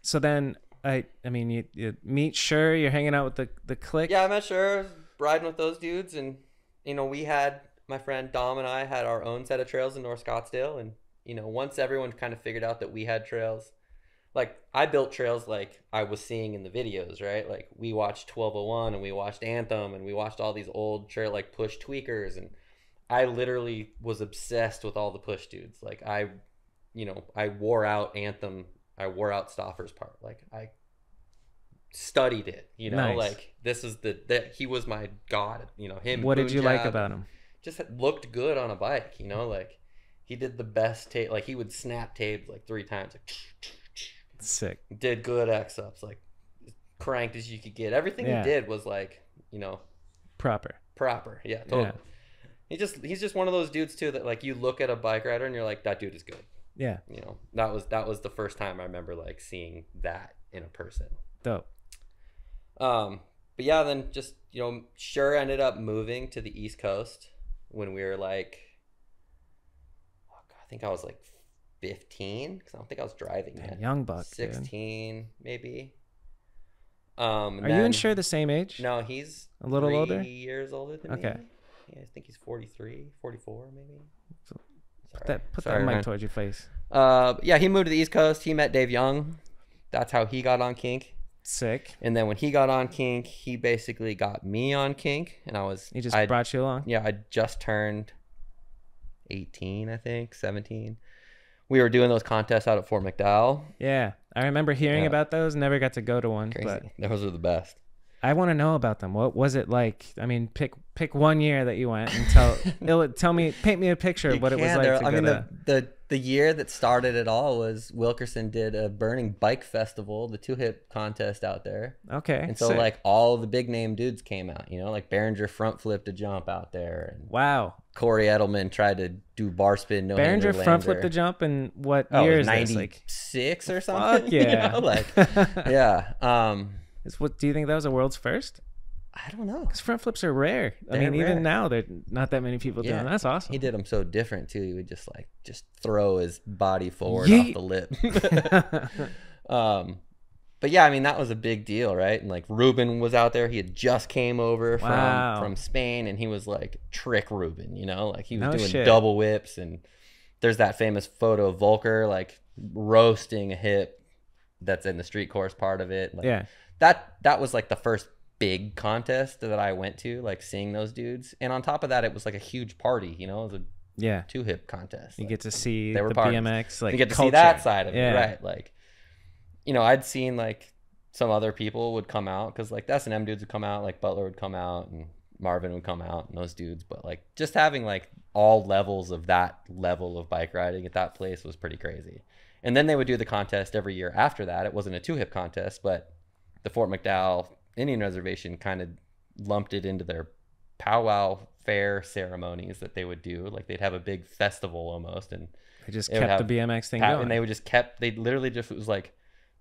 so then I, I mean, you, you meet sure you're hanging out with the the clique. Yeah, I'm not sure. Riding with those dudes, and you know, we had my friend Dom and I had our own set of trails in North Scottsdale, and you know, once everyone kind of figured out that we had trails, like I built trails like I was seeing in the videos, right? Like we watched 1201 and we watched Anthem and we watched all these old trail like push tweakers and I literally was obsessed with all the push dudes. Like I, you know, I wore out Anthem, I wore out Stoffer's part. Like I studied it, you know, Nice. like this is the that he was my god, you know, him. What did you like about him? Just looked good on a bike, you know, like he did the best tape. Like he would snap tapes like three times, like [sniffs] Sick. did good X ups, like cranked as you could get. Everything Yeah. he did was like, you know, Proper. proper. Yeah, totally. Yeah. He just he's just one of those dudes too that like you look at a bike rider and you're like that dude is good. Yeah. You know that was that was the first time I remember like seeing that in a person. Dope. Um, but yeah, then just you know, sure ended up moving to the East Coast when we were like, I think I was like fifteen because I don't think I was driving yet. young buck. dude. Sixteen maybe. Um, Are you and Sure the same age? No, he's A little older? years older than Okay. me. Yeah, I think he's 43, 44 maybe. So- Sorry. That, put Sorry, that mic man. towards your face. Uh, yeah, he moved to the East Coast. He met Dave Young. That's how he got on Kink. Sick. And then when he got on Kink, he basically got me on Kink, and I was He just I brought you along. yeah I just turned eighteen, I think seventeen. We were doing those contests out at Fort McDowell. Yeah. I remember hearing Yeah. about those. Never got to go to one, Crazy. but Those are the best. I want to know about them. What was it like? I mean, pick pick one year that you went and tell. [laughs] tell me, paint me a picture of what it was like. I mean, the, the the year that started it all was Wilkerson did a burning bike festival, the two hip contest out there. Okay. And so sick. like all the big name dudes came out, you know, like Behringer front flipped a jump out there and wow. Corey Edelman tried to do bar spin no Behringer front flipped the jump and what Oh, year is was this? Like 96 or something. fuck [laughs] you yeah. know, like [laughs] yeah. Um is what do you think that was a world's first? I don't know. Because front flips are rare. I They're mean, rare. even now, there's not that many people Yeah. doing. That's awesome. He did them so different too. He would just like just throw his body forward Yeet. off the lip. [laughs] [laughs] um, but yeah, I mean that was a big deal, right? And like Ruben was out there. He had just came over from from Spain, and he was like trick Ruben, you know, like he was No doing shit. double whips. And there's that famous photo of Volker like roasting a hip that's in the street course part of it. Like, yeah. that that was like the first big contest that I went to, like seeing those dudes. And on top of that, it was like a huge party, you know, it was a Yeah. two hip contest. You Like, get to see they were the parties. BMX like you get to culture. see that side of yeah. it, right? Like, you know, I'd seen like some other people would come out because like the S and M dudes would come out, like Butler would come out, and Marvin would come out, and those dudes. But like just having like all levels of that level of bike riding at that place was pretty crazy. And then they would do the contest every year after that. It wasn't a two hip contest, but the Fort McDowell Indian Reservation kind of lumped it into their powwow fair ceremonies that they would do. Like they'd have a big festival almost, and They just kept the BMX thing pa- going. and they would just kept they literally just it was like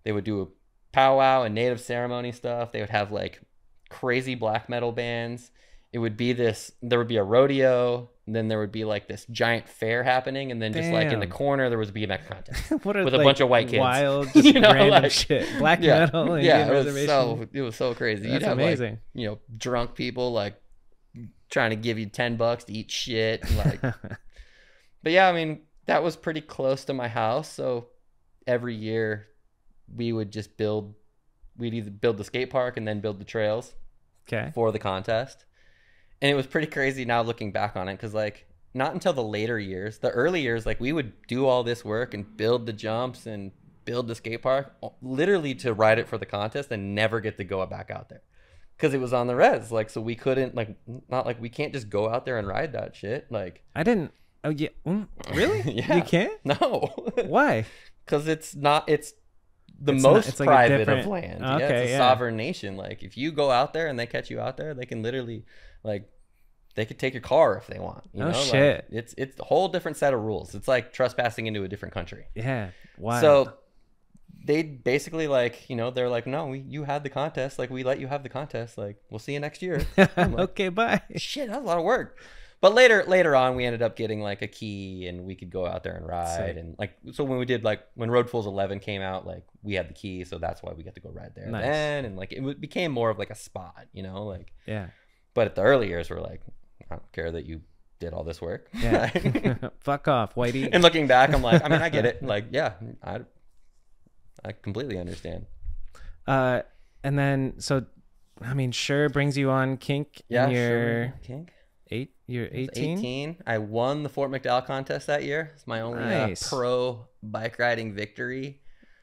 they would do a powwow and native ceremony stuff. They would have like crazy black metal bands. It would be this there would be a rodeo, and then there would be like this giant fair happening, and then just like in the corner there was a BMX contest. [laughs] what are with a like, bunch of white kids. Wild, [laughs] just You know, random like- shit. [laughs] Black yeah, metal. yeah, it was so it was so crazy. You'd That's have like amazing. you know drunk people like trying to give you 10 bucks to eat shit like but yeah i mean that was pretty close to my house so every year we would just build we'd either build the skate park and then build the trails okay. for the contest and it was pretty crazy now looking back on it because like not until the later years the early years like we would do all this work and build the jumps and build the skate park literally to ride it for the contest and never get to go back out there because it was on the res like so we couldn't like not like we can't just go out there and ride that shit like I didn't. Oh yeah. Mm, Really? [laughs] Yeah. You can't? no [laughs] Why? because it's not it's the It's not- most it's like a private different- of land yeah Okay, it's a yeah. sovereign nation like if you go out there and they catch you out there they can literally like they could take your car if they want you Oh, know Like, shit. it's it's a whole different set of rules it's like trespassing into a different country Yeah. Why? so they basically like you know they're like no we, you had the contest like we let you have the contest like we'll see you next year [laughs] like, okay. Bye. shit that's a lot of work but later later on we ended up getting like a key and we could go out there and ride Sick. and like so when we did like when road fools 11 came out like we had the key so that's why we got to go ride there Nice. then and like it became more of like a spot you know like Yeah. but at the early years we're like i don't care that you did all this work Yeah. [laughs] [laughs] Fuck off, Whitey. and looking back i'm like i mean i get it [laughs] like yeah i i completely understand Uh, and then so, I mean, sure brings you on kink. yeah in your sure King. Eight. You're 18. 18. I won the Fort McDowell contest that year. It's my only Nice. uh, pro bike riding victory.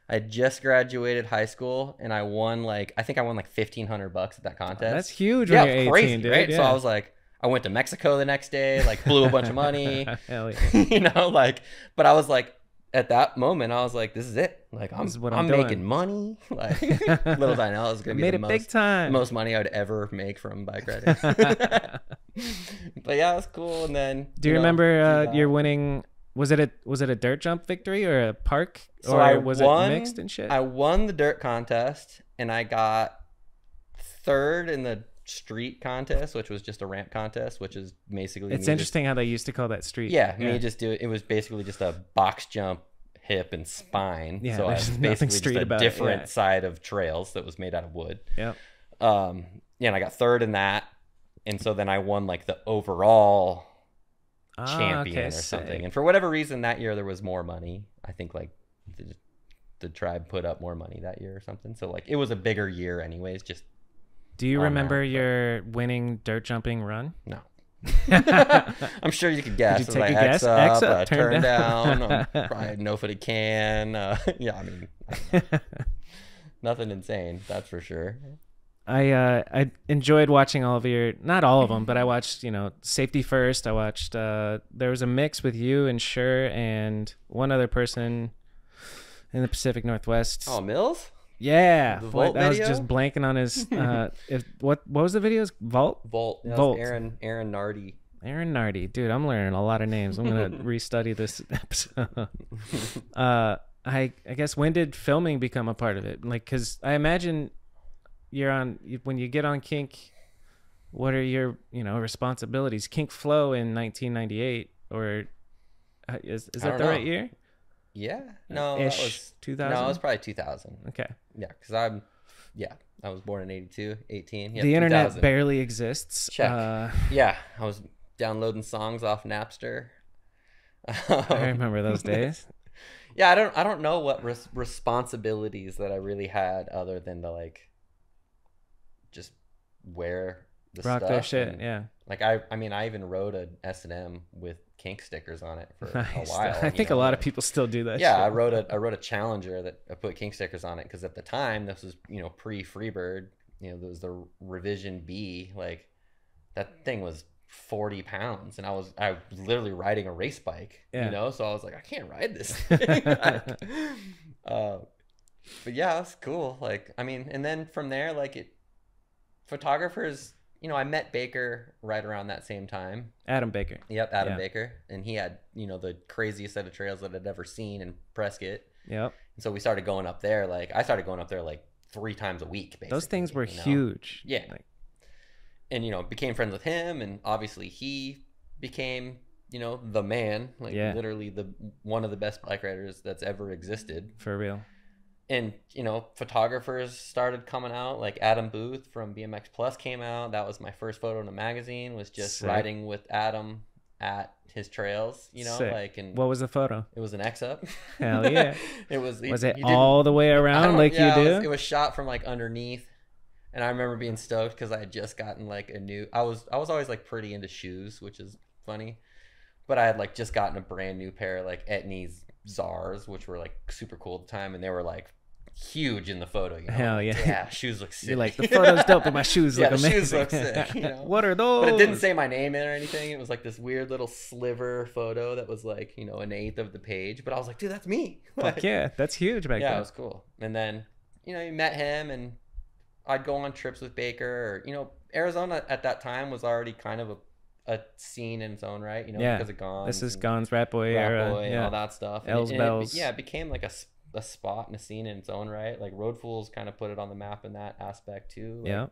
I just graduated high school and I won like I think I won like fifteen hundred bucks at that contest. That's huge yeah, when you're 18, crazy, dude. right? Yeah. So I was like, I went to Mexico the next day, like blew a bunch of money, [laughs] [laughs] yeah. you know, like. But I was like, at that moment, I was like, this is it. Like I'm, what I'm, I'm making money. [laughs] Like [laughs] little did I know it was gonna be Made the it most, big time. most money I'd ever make from bike [laughs] riding. but yeah, it was cool. And then Do you know, remember uh, yeah. your winning? Was it a was it a dirt jump victory or a park So or I was won- it mixed and shit? I won the dirt contest and I got third in the street contest, which was just a ramp contest, which is basically it's interesting how they used to call that street. Just, yeah, me just do it. It was basically just a box jump, hip, and spine. Yeah, so I there's was [laughs] nothing basically street just a about it, different yeah. side of trails that was made out of wood. Yep. Um, yeah, and I got third in that, and so then I won like the overall Ah, champion okay, or something. sick. And for whatever reason, that year there was more money. I think like the, the tribe put up more money that year or something. So like it was a bigger year, anyways. Just Do you on remember that, your winning dirt jumping run? no. [laughs] [laughs] I'm sure you could guess. you As take a X guess? up, X up, uh, turn turn down. down, um, [laughs] probably no footed can. Uh, yeah, I mean, nothing insane, that's for sure. I uh, I enjoyed watching all of your not all of them, but I watched you know Safety First. I watched uh, there was a mix with you and Sure and one other person in the Pacific Northwest. Oh, Mills. Yeah, the Vault I was just blanking on his. [laughs] Uh, if what what was the videos? Vault. Volt. Yeah, Volt. Aaron. Aaron Nardi. Aaron Nardi, dude, I'm learning a lot of names. I'm gonna [laughs] restudy this [laughs] episode. uh, I I guess when did filming become a part of it? Like, cause I imagine you're on when you get on Kink. What are your you know responsibilities? Kink Flow in 1998, or uh, is is that the know. right year? Yeah. No, that was 2000? No, it was probably 2000. Okay. Yeah, because I'm. Yeah, I was born in 82, 18. Yeah, the internet barely exists. Check. Uh, Yeah, I was downloading songs off Napster. I remember those days. [laughs] yeah, I don't. I don't know what res- responsibilities that I really had other than to like just wear the Rock stuff. their shit. and- Yeah. Like I, I mean, I even wrote an S and M with kink stickers on it for [laughs] Nice. a while. I think a lot of people still do that. yeah, shit. I wrote a I wrote a challenger that I put kink stickers on it because at the time this was you know pre Freebird. You know, there was the revision B. Like that thing was forty pounds, and I was I was literally riding a race bike. Yeah. You know, so I was like, I can't ride this. [laughs] thing. [laughs] Uh, but yeah, it's cool. Like, I mean, and then from there, like it, photographers. You know, I met Baker right around that same time. Adam Baker. Yep, Adam Yeah. Baker, and he had you know the craziest set of trails that I'd ever seen in Prescott. Yep. And so we started going up there. Like I started going up there like three times a week. Basically, Those things were you know? huge. Yeah. Like, And you know, became friends with him, and obviously he became you know the man, like Yeah. literally the one of the best bike riders that's ever existed. for real. And you know, photographers started coming out. Like Adam Booth from BMX Plus came out. That was my first photo in a magazine. Was just Sick. riding with Adam at his trails. You know, Sick. like and What was the photo? it was an X up. Hell [laughs] yeah. it was. Was it all the way around [laughs] like yeah, you It was, it was shot from like underneath, and I remember being stoked because I had just gotten like a new. I was I was always like pretty into shoes, which is funny, but I had like just gotten a brand new pair of like Etnies Zars, which were like super cool at the time, and they were like huge in the photo. You know? Hell Like, yeah. Yeah, shoes look sick. You're like the photo's dope, but my [laughs] shoes Yeah, look amazing. shoes look sick, you know? [laughs] what are those? But it didn't say my name in or anything. It was like this weird little sliver photo that was like, you know, an eighth of the page. But I was like, dude, that's me. [laughs] Fuck yeah, that's huge back yeah, it was cool. And then, you know, you met him, and I'd go on trips with Baker. Or, you know, Arizona at that time was already kind of a, a scene in its own right. You know, Yeah. because of Gons. This is and Gon's Rat Boy Rat era. Boy and yeah. all that stuff. And Ells it, and it yeah, it became like a, a spot and a scene in its own right. Like Road Fools kind of put it on the map in that aspect too. Like, yeah.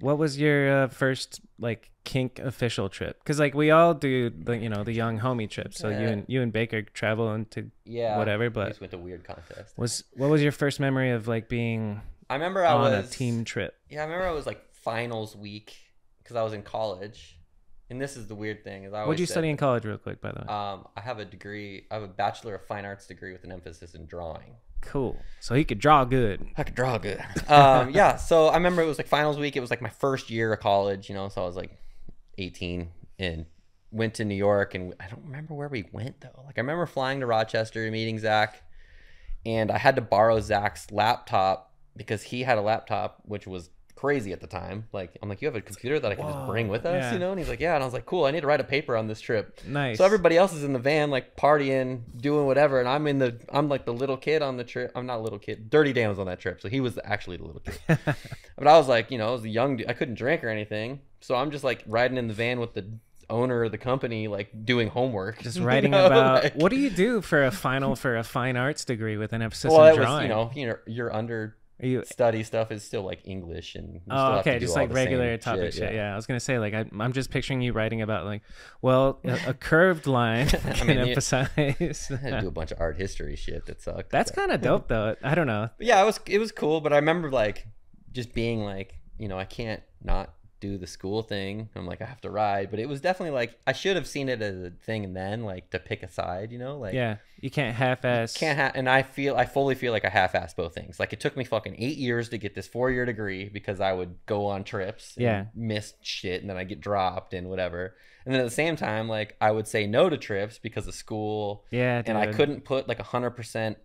What was your uh, first like kink official trip? Because like we all do the you know the young homie trip. So you and you and Baker travel into Yeah. whatever. We But just went to weird contest. was what was your first memory of like being I remember I on was a team trip? Yeah, I remember it was like finals week because I was in college, and this is the weird thing is I What'd always you said, study in college, real quick, by the way? Um, I have a degree. I have a bachelor of fine arts degree with an emphasis in drawing. cool. So he could draw good. I could draw good. [laughs] Um, yeah, so I remember it was like finals week. It was like my first year of college, you know. So I was like 18 and went to New York, and I don't remember where we went though. Like I remember flying to Rochester, meeting Zach, and I had to borrow Zach's laptop because he had a laptop which was crazy at the time. Like I'm like, you have a computer that I can just bring with us, yeah. you know? And he's like, yeah. And I was like, cool. I need to write a paper on this trip. Nice. So everybody else is in the van, like partying, doing whatever, and I'm in the, I'm like the little kid on the trip. I'm not a little kid. Dirty Dan was on that trip, so he was actually the little kid. [laughs] but I was like, you know, I was a young, dude. I couldn't drink or anything, so I'm just like riding in the van with the owner of the company, like doing homework, Just [laughs] you writing know, about like- what do you do for a final for a fine arts degree with an emphasis Well, on it was, drawing? you know, you know, your under Are you study stuff is still like English and. you oh, still Oh, have to okay, do just like regular topic shit. shit, Yeah. I was gonna say like I, I'm just picturing you writing about like, well, a, a [laughs] curved line [laughs] can [laughs] mean, you- emphasize. I had to do a bunch of art history shit that sucked. That's kind of dope though. I don't know. But yeah, it was it was cool, but I remember like just being like, you know, I can't not do the school thing. I'm like, I have to ride, but it was definitely like I should have seen it as a thing and then like to pick a side, you know, like Yeah, you can't half-ass. can't ha- and I feel I fully feel like I half-assed both things. Like it took me fucking eight years to get this four-year degree because I would go on trips, and Yeah. miss shit, and then I get dropped and whatever. And then at the same time, like I would say no to trips because of school, yeah, and I couldn't put like a hundred percent,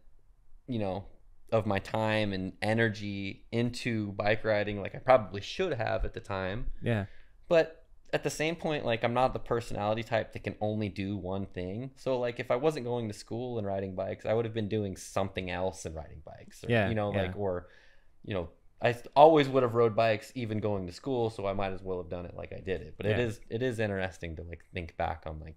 you know, of my time and energy into bike riding like I probably should have at the time. Yeah. But at the same point, like I'm not the personality type that can only do one thing. So like if I wasn't going to school and riding bikes, I would have been doing something else and riding bikes. Or, Yeah, You know, yeah. like or you know, I always would have rode bikes even going to school, so I might as well have done it like I did it. But it Yeah. is it is interesting to like think back on like,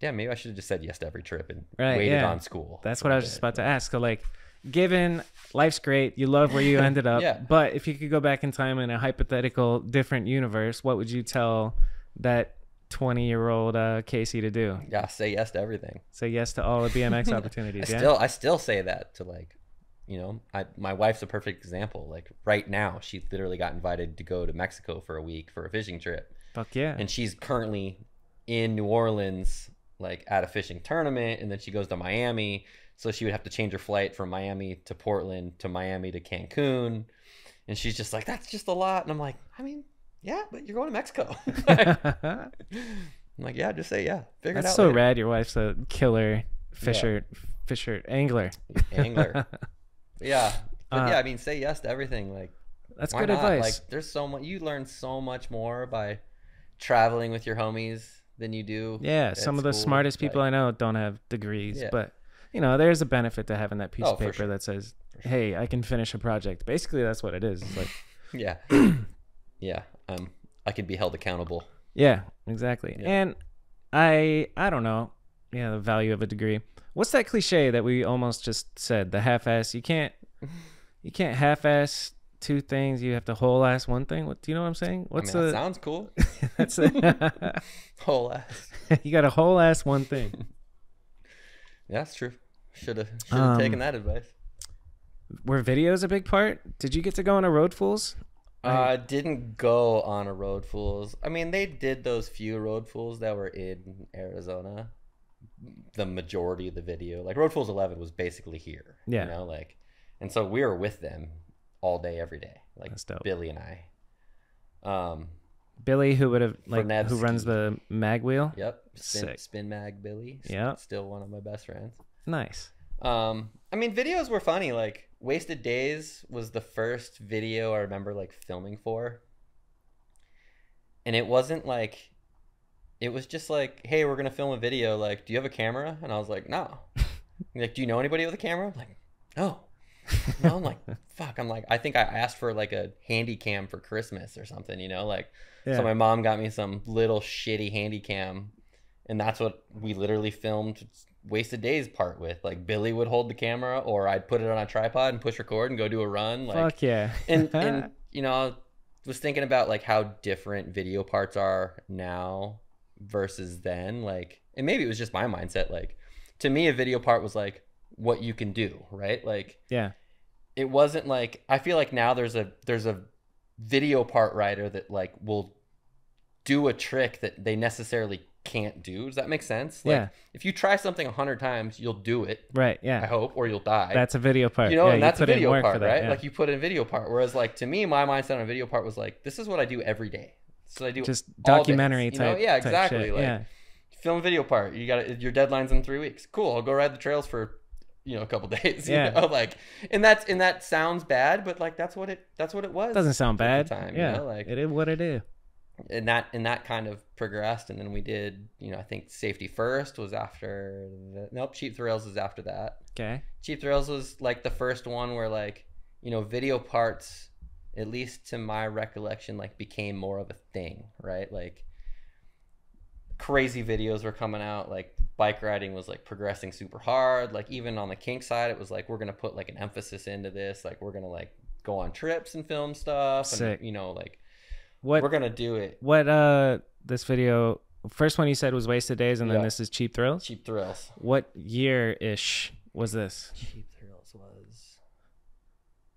damn, maybe I should have just said yes to every trip and Right, waited yeah. on school. That's what I was just about to ask. So, like, given life's great, you love where you ended up, [laughs] Yeah. but if you could go back in time in a hypothetical different universe, what would you tell that 20 year old uh, Casey to do? Yeah, say yes to everything. Say yes to all the BMX [laughs] I opportunities. yeah. still I still say that to like you know, I my wife's a perfect example. Like right now, she literally got invited to go to Mexico for a week for a fishing trip. Fuck yeah. And she's currently in New Orleans like at a fishing tournament and then she goes to Miami, so she would have to change her flight from Miami to Portland to Miami to Cancun. And she's just like that's just a lot and I'm like, I mean, yeah, but you're going to Mexico. [laughs] I'm like, yeah, just say yeah. Figure it That's so later. rad. Your wife's a killer fisher, fisher angler. [laughs] Angler. [laughs] Yeah. But Uh, yeah, I mean, say yes to everything. Like, That's good not? advice. Like, there's so much. You learn so much more by traveling with your homies than you do. yeah, some of the school. smartest people Like, I know don't have degrees, Yeah. but you know, there's a benefit to having that piece Oh, of paper sure. that says, sure. "Hey, I can finish a project." Basically, that's what it is. It's like, [laughs] Yeah. [clears throat] yeah. Um, I could be held accountable. yeah, exactly. Yeah. And I, I don't know, yeah, the value of a degree. What's that cliche that we almost just said? The half-ass. You can't, [laughs] you can't half-ass two things. You have to whole-ass one thing. What do you know what I'm saying? What's I mean, the? that sounds cool. [laughs] that's a, Whole ass. you got a whole-ass one thing. Yeah, that's true. Should have should have Um, taken that advice. Were videos a big part? Did you get to go on a Road Fools? I didn't go on a Road Fools. I mean, they did those few Road Fools that were in Arizona. The majority of the video, like Road Fools 11, was basically here. Yeah. You know, like, and so we were with them all day, every day. Like That's dope. Billy and I. Um. Billy, who would have like who runs the mag wheel? Yep. Spin, Sick. Spin Mag Billy. Yeah, Still one of my best friends. Nice. Um, I mean, videos were funny. Like, Wasted Days was the first video I remember like filming for, and it wasn't like, it was just like, hey, we're gonna film a video. Like, do you have a camera? And I was like, no. [laughs] like, do you know anybody with a camera? I'm like, no. [laughs] No, I'm like, fuck. I'm like, I think I asked for like a handy cam for Christmas or something. You know, like. Yeah. So my mom got me some little shitty handy cam, and that's what we literally filmed wasted days part with. Like Billy would hold the camera, or I'd put it on a tripod and push record and go do a run. Like Fuck yeah. [laughs] and [laughs] and you know, I was thinking about like how different video parts are now versus then. Like, and maybe it was just my mindset. Like, to me, a video part was like what you can do, right? Like, yeah. it wasn't like I feel like now there's a there's a video part writer that like will do a trick that they necessarily can't do. Does that make sense? Like, Yeah. If you try something a hundred times, you'll do it. Right. Yeah. I hope, or you'll die. That's a video part. you know, yeah, and that's a video part, that, right? yeah. Like you put in video part. Whereas, like to me, my mindset on a video part was like, this is what I do every day. So I do just documentary days, you know? type. Yeah, type exactly. shit, Like, yeah. film video part. You got it your deadline's in three weeks. Cool. I'll go ride the trails for you know a couple [laughs] days. You Yeah. know? Like, and that's and that sounds bad, but like that's what it that's what it was. Doesn't sound bad. time, you yeah. know, like- it is what it is. And that and that kind of progressed, and then we did. You know, I think safety first was after. The, nope, cheap thrills was after that. Okay. Cheap Thrills was like the first one where like you know video parts, at least to my recollection, like became more of a thing, right? Like crazy videos were coming out. Like bike riding was like progressing super hard. Like even on the kink side, it was like we're gonna put like an emphasis into this. Like we're gonna like go on trips and film stuff, and Sick. you know like What we're gonna do it. what uh this video first one you said was wasted days and then this is cheap thrills? Cheap Thrills. What year ish was this? Cheap Thrills was,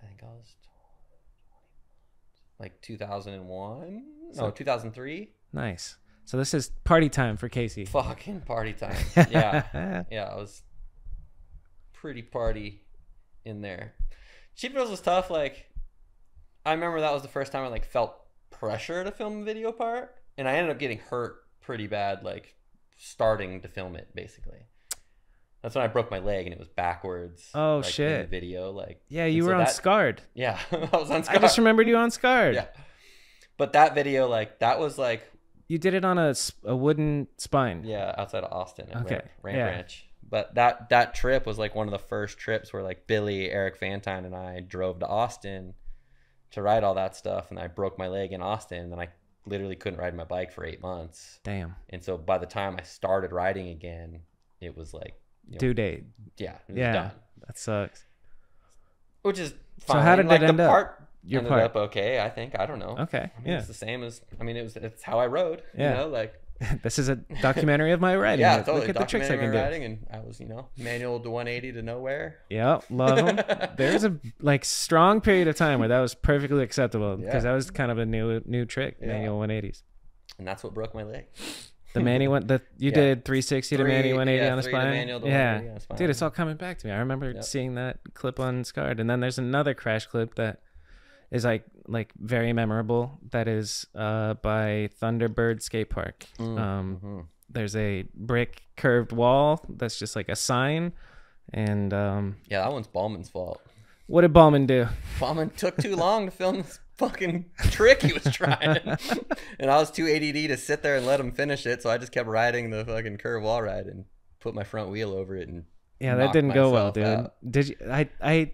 I think I was like 2001. So- No, 2003. Nice. So this is party time for Casey. Fucking party time. [laughs] Yeah, [laughs] yeah. I was pretty party in there. Cheap Thrills was tough. Like, I remember that was the first time I like felt pressure to film a video part, and I ended up getting hurt pretty bad. Like, starting to film it basically. That's when I broke my leg and it was backwards. Oh, like, In shit. the video, like Yeah, you so were on that- Scarred. Yeah, [laughs] I was on. I just remembered you on Scarred. Yeah, but that video, like that was like You did it on a, a wooden spine. yeah outside of Austin. At Okay, Ramp, Ramp yeah. Ranch. But that that trip was like one of the first trips where like Billy, Eric Fantine, and I drove to Austin to ride all that stuff, and I broke my leg in Austin, and then I literally couldn't ride my bike for eight months. Damn. And so by the time I started riding again, it was like, you know, Due date. yeah, it was Yeah. done. That sucks. Which is fine. So how did it like, end the up? part Your ended part. up okay. I think I don't know. Okay. I mean, Yeah. it's the same as I mean, it was it's how I rode. Yeah. You know, like [laughs] this is a documentary of my riding. [laughs] yeah, totally. Look at the tricks I can do. and I was you know manual to 180 to nowhere. Yeah, love them. [laughs] There's a like strong period of time where that was perfectly acceptable because Yeah. that was kind of a new new trick, Yeah. manual 180s. and that's what broke my leg. The Manny one, the you Yeah. did 360 to Three- Manny 180 yeah, on the spine. yeah, the spine. dude, it's all coming back to me. I remember Yep. seeing that clip on Scarred, and then there's another crash clip that is like like very memorable. That is uh, by Thunderbird Skate Park. Mm, Um, mhm. there's a brick curved wall that's just like a sign, and um, Yeah, that one's Ballman's fault. what did Ballman do? Ballman took too long to film this fucking trick he was [laughs] trying, and I was too ADD to sit there and let him finish it. So I just kept riding the fucking curve wall ride and put my front wheel over it and Yeah, that didn't go well, dude. out. Did you? I I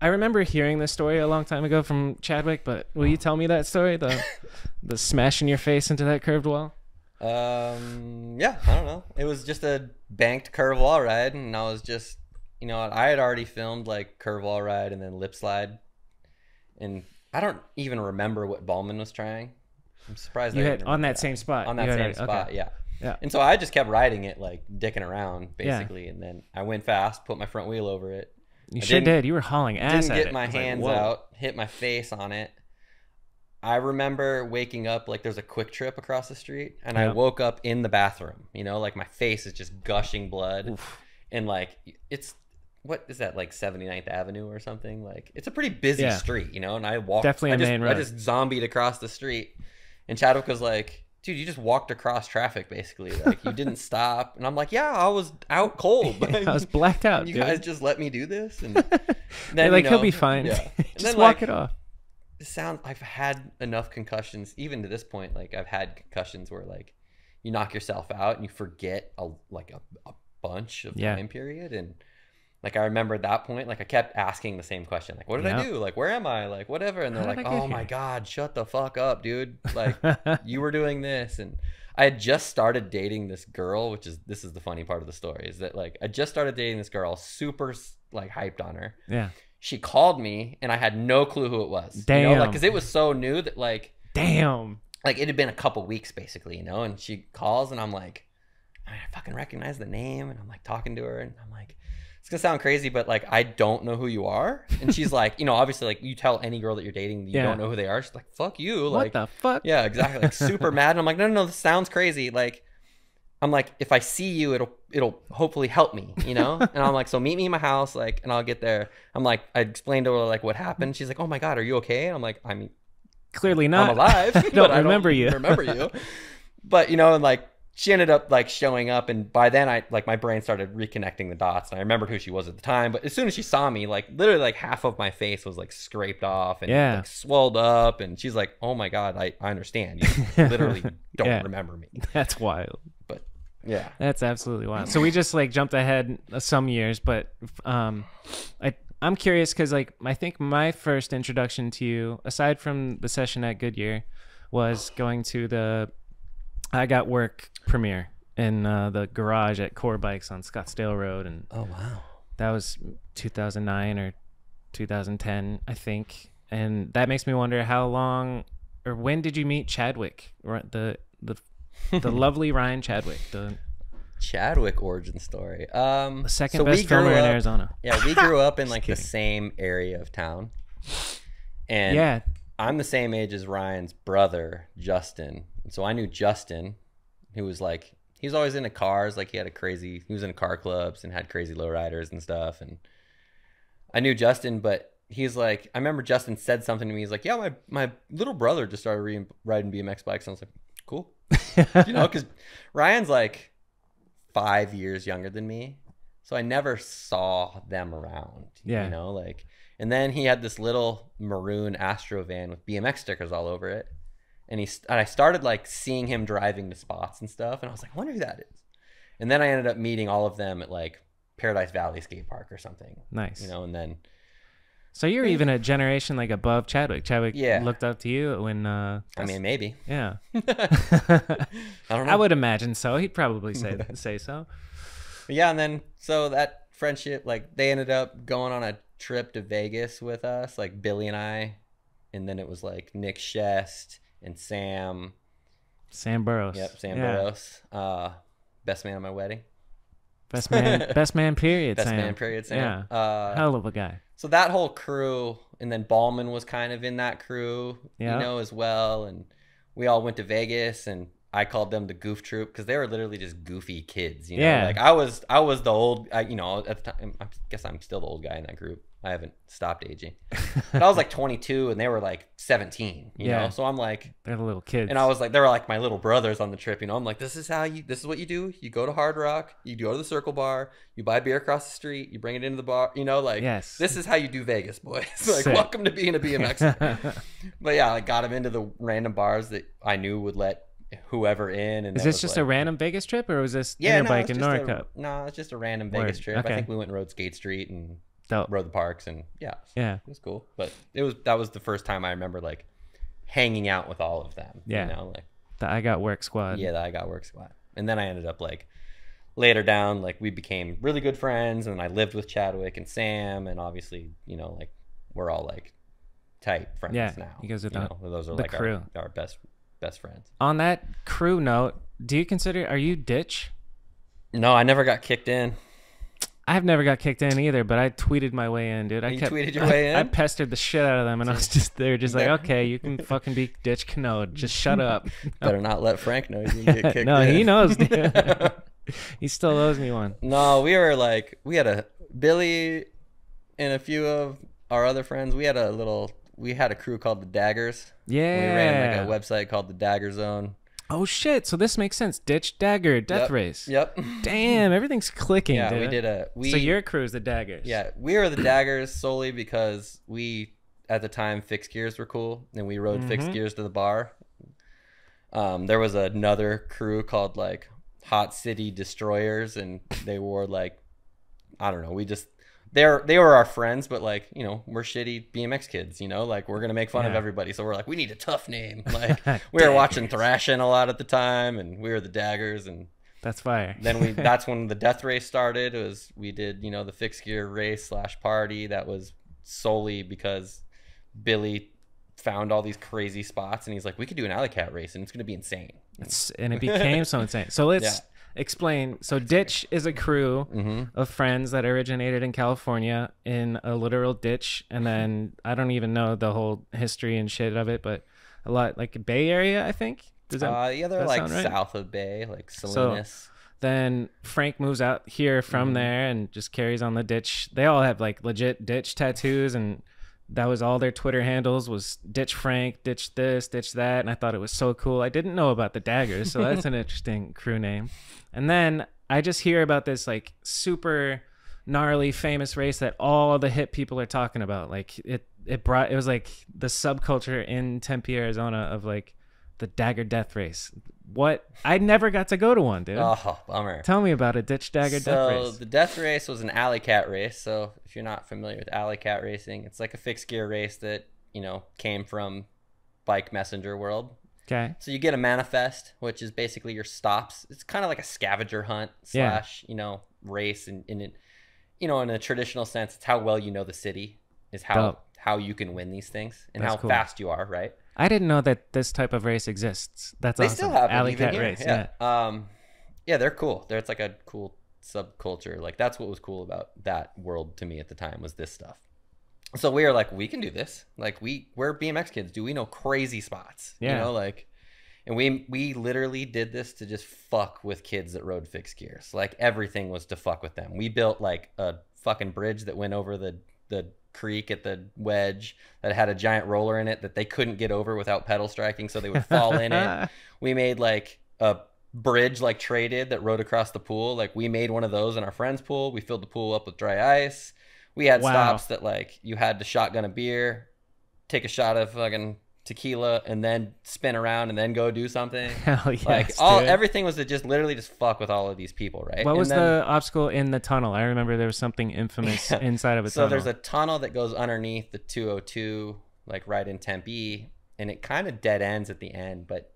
I remember hearing this story a long time ago from Chadwick, but will you tell me that story? The [laughs] the smashing your face into that curved wall. Um, yeah, I don't know. It was just a banked curve wall ride, and I was just, you know, I had already filmed like curve wall ride and then lip slide, and I don't even remember what Ballman was trying. I'm surprised You had on remember that same spot. on that same spot, okay. yeah. Yeah. And so I just kept riding it, like dicking around, Yeah. basically, and then I went fast, put my front wheel over it, You I sure did. You were hauling ass didn't at get it. my was like, hands out, hit my face on it. I remember waking up like there's a QuikTrip across the street, and I woke up in the bathroom. You know, like my face is just gushing blood, and like it's what is that like 79th Avenue or something? Like it's a pretty busy Yeah. street, you know. And I walked Definitely I a just, main I just zombied across the street, and Chadwick was like. Dude, you just walked across traffic basically. Like you didn't [laughs] stop, and I'm like, yeah, I was out cold. [laughs] I was blacked out, you dude. guys just let me do this, and [laughs] then like you he'll be fine. Yeah. Just then, walk like, it off. it sounds I've had enough concussions even to this point like I've had concussions where like you knock yourself out and you forget a like a, a bunch of Yeah. time period and like I remember at that point like I kept asking the same question like what did I do? Like where am I? Like whatever. And they're How like oh my god shut the fuck up dude. Like [laughs] you were doing this. And I had just started dating this girl which is this is the funny part of the story is that like I just started dating this girl super like hyped on her. Yeah. she called me and I had no clue who it was. You know, like because it was so new that like Damn. like it had been a couple weeks basically, you know. And she calls and I'm like, I fucking recognize the name, and I'm like talking to her, and I'm like, it's gonna sound crazy, but like I don't know who you are. And she's like, you know, obviously like you tell any girl that you're dating you Yeah. don't know who they are. She's like, fuck you, like what the fuck? yeah, exactly. Like super mad. And I'm like, no, no, no, this sounds crazy. Like, I'm like, if I see you, it'll it'll hopefully help me, you know? And I'm like, so meet me in my house, like, and I'll get there. I'm like, I explained to her like what happened. She's like, oh my god, are you okay? And I'm like, I'm Clearly not. I'm alive. [laughs] No, [laughs] I don't remember you. Remember you. But you know, and like she ended up like showing up, and by then I like my brain started reconnecting the dots, and I remembered who she was at the time. But as soon as she saw me, like literally like half of my face was like scraped off and Yeah. like swelled up, and she's like, "Oh my god, I, I understand. You [laughs] literally don't Yeah. remember me." [laughs] That's wild. But yeah, That's absolutely wild. So we just like jumped ahead some years, but um, I I'm curious because like I think my first introduction to you, aside from the session at Goodyear, was going to the I Got Work premiere in uh, the garage at Core Bikes on Scottsdale Road, and Oh wow. that was 2009 or 2010, I think. And that makes me wonder how long or when did you meet Chadwick, the the [laughs] the lovely Ryan Chadwick, the Chadwick origin story. Um, The second so we best filmer grew in Arizona. Yeah, we grew [laughs] up in like the same area of town, and yeah, I'm the same age as Ryan's brother, Justin. And so I knew Justin, who was like, he was always into cars. Like he had a crazy, he was in car clubs and had crazy lowriders and stuff. And I knew Justin, but he's like, I remember Justin said something to me. He's like, yeah, my, my little brother just started re- riding BMX bikes. And I was like, cool. [laughs] you know, because Ryan's like five years younger than me. So I never saw them around. Yeah. You know, like and then he had this little maroon Astro van with BMX stickers all over it. And he and I started like seeing him driving to spots and stuff, and I was like, I wonder who that is. And then I ended up meeting all of them at like Paradise Valley Skate Park or something. Nice. You know, and then So you're even a generation like above Chadwick. Chadwick Yeah. looked up to you when. Uh, I mean maybe. yeah. [laughs] [laughs] I don't know. I would imagine so. He'd probably say [laughs] say so. yeah, and then so that friendship, like they ended up going on a trip to Vegas with us, like Billy and I, and then it was like Nick Shest and Sam. Sam Burrows. Yep, Sam Yeah. Burrows. Uh, best man at my wedding. Best man. [laughs] best man. Period. Best Sam. man, period. Sam. Yeah. Uh, Hell of a guy. so that whole crew, and then Ballman was kind of in that crew, Yeah. you know, as well. And we all went to Vegas, and I called them the Goof Troop because they were literally just goofy kids. You know, Yeah. like I was, I was the old, I, you know, at the time, I guess I'm still the old guy in that group. I haven't stopped aging, but I was like 22, and they were like 17. You Yeah. know, so I'm like, They're the little kids. and I was like, they were like my little brothers on the trip. You know, I'm like, this is how you, this is what you do. You go to Hard Rock, you go to the Circle Bar, you buy beer across the street, you bring it into the bar. You know, like, Yes. this is how you do Vegas, boys. [laughs] like, Sick. welcome to being a BMX. [laughs] but yeah, I got him into the random bars that I knew would let whoever in. And Is this just like, a random Vegas trip, or was this yeah, no, just Nora a, no, it's just a random Vegas Word. trip. Okay. I think we went and rode Skate Street and Rode the parks, and yeah, Yeah. it was cool. But it was that was the first time I remember like hanging out with all of them. Yeah. you know, like The I Got Work Squad. yeah, that I got work squad. And then I ended up like later down, like we became really good friends, and I lived with Chadwick and Sam, and obviously, you know, like we're all like tight friends Yeah, now. you guys are the- know, those are the like crew. Our, our best best friends. On that crew note, do you consider are you ditch? No, I never got kicked in. I've never got kicked in either, but I tweeted my way in, dude. I You kept, tweeted your I, way in. I pestered the shit out of them, and I was just they were just like, okay, you can fucking be ditch Kanode, just shut up. [laughs] Better not let Frank know you get [laughs] kicked no, in. he knows. [laughs] Dude. he still owes me one. No, we were like we had a Billy and a few of our other friends. We had a little. We had a crew called the Daggers. Yeah. We ran like a website called the Dagger Zone. Oh shit! So this makes sense. Ditch dagger death Yep. race. Yep. Damn, everything's clicking. Yeah, dude. we did a. We, so your crew is the daggers. Yeah, we were the daggers solely because we at the time fixed gears were cool, and we rode fixed Mhm. gears to the bar. Um, there was another crew called like Hot City Destroyers, and they wore like I don't know. We just they're they were our friends, but like you know we're shitty BMX kids. You know, like we're gonna make fun of everybody, so we're like we need a tough name. [laughs] Like we were watching Thrashing a lot at the time, and we were the daggers, and That's fire. then we [laughs] that's when the death race started it was we did you know the fixed gear race slash party that was solely because billy found all these crazy spots and he's like we could do an alley cat race and it's going to be insane It's, and it became so insane. So let's Yeah. Explain. So ditch is a crew mm-hmm. of friends that originated in California in a literal ditch, and then I don't even know the whole history and shit of it, but a lot like Bay Area, I think. Does that uh, yeah they're like right? south of bay like salinas So, then Frank moves out here from Mhm. there and just carries on the ditch. They all have like legit ditch tattoos and that was all their Twitter handles was ditch Frank, ditch this, ditch that, and I thought it was so cool. I didn't know about the daggers, so that's an [laughs] interesting crew name. And then I just hear about this like super gnarly famous race that all the hip people are talking about. Like it it brought it was like the subculture in Tempe, Arizona of like the dagger death race. What I never got to go to one, dude. oh bummer Tell me about it, ditch dagger so death race. the death race was an alley cat race so if you're not familiar with alley cat racing it's like a fixed gear race that you know came from bike messenger world Okay. So you get a manifest, which is basically your stops. It's kind of like a scavenger hunt Yeah. slash, you know, race, and in it, you know, in a traditional sense, it's how well you know the city is how Dope. how you can win these things and That's how cool. fast you are, right? I didn't know that this type of race exists. That's They awesome. still have Alley cat here. race. Yeah. yeah. Um, yeah, they're cool. They're, it's like a cool subculture. Like that's what was cool about that world to me at the time was this stuff. So we are like, we can do this. Like we we're BMX kids. Do we know crazy spots? Yeah. You know, like and we we literally did this to just fuck with kids that rode fixed gears. Like everything was to fuck with them. We built like a fucking bridge that went over the the creek at the wedge that had a giant roller in it that they couldn't get over without pedal striking so they would fall in it [laughs] we made like a bridge like traded that rode across the pool. Like we made one of those in our friend's pool. We filled the pool up with dry ice. We had Wow. stops that like you had to shotgun a beer, take a shot of fucking tequila, and then spin around and then go do something. [laughs] Hell yes, like all dude. everything was to just literally just fuck with all of these people, right? What And was then- the obstacle in the tunnel? I remember there was something infamous [laughs] Yeah. inside of a so tunnel. there's a tunnel that goes underneath the 202 like right in tempe and it kind of dead ends at the end but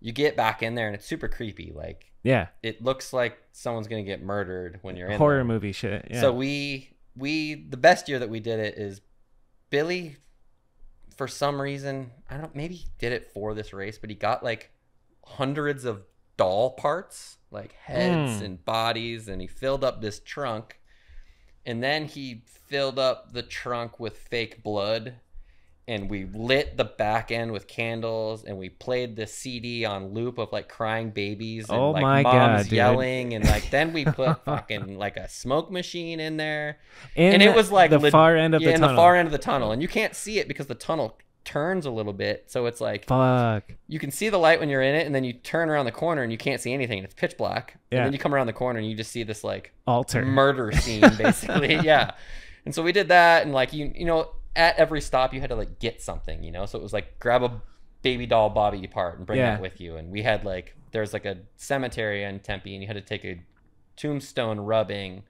you get back in there and it's super creepy like yeah it looks like someone's gonna get murdered when you're in horror there. movie shit. Yeah. so we we the best year that we did it is billy for some reason i don't maybe he did it for this race but he got like hundreds of doll parts like heads Hmm. and bodies and he filled up this trunk and then he filled up the trunk with fake blood and we lit the back end with candles and we played the cd on loop of like crying babies and Oh like my moms God, yelling and like then we put [laughs] fucking like a smoke machine in there in and it was like the leg- far end of yeah, the in tunnel. the far end of the tunnel and you can't see it because the tunnel turns a little bit so it's like Fuck. you can see the light when you're in it and then you turn around the corner and you can't see anything and it's pitch black Yeah. and then you come around the corner and you just see this like Alter. murder scene basically [laughs] yeah and so we did that and like you you know at every stop you had to like get something you know so it was like grab a baby doll Bobby part and bring Yeah. that with you and we had like there's like a cemetery in tempe and you had to take a tombstone rubbing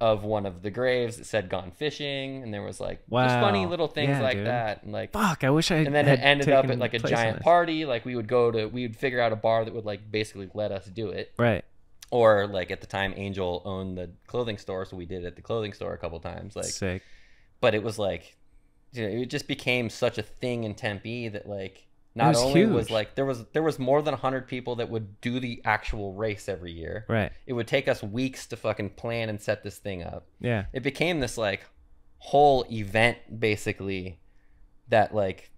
of one of the graves that said gone fishing and there was like just funny little things Yeah, like dude. that and like Fuck. I wish I. and then it ended up at like a giant party like we would go to we would figure out a bar that would like basically let us do it Right. or like at the time angel owned the clothing store so we did it at the clothing store a couple times like Sick. but it was like you know, it just became such a thing in tempe that like not was only was like there was there was more than 100 people that would do the actual race every year Right. it would take us weeks to fucking plan and set this thing up Yeah. it became this like whole event basically that like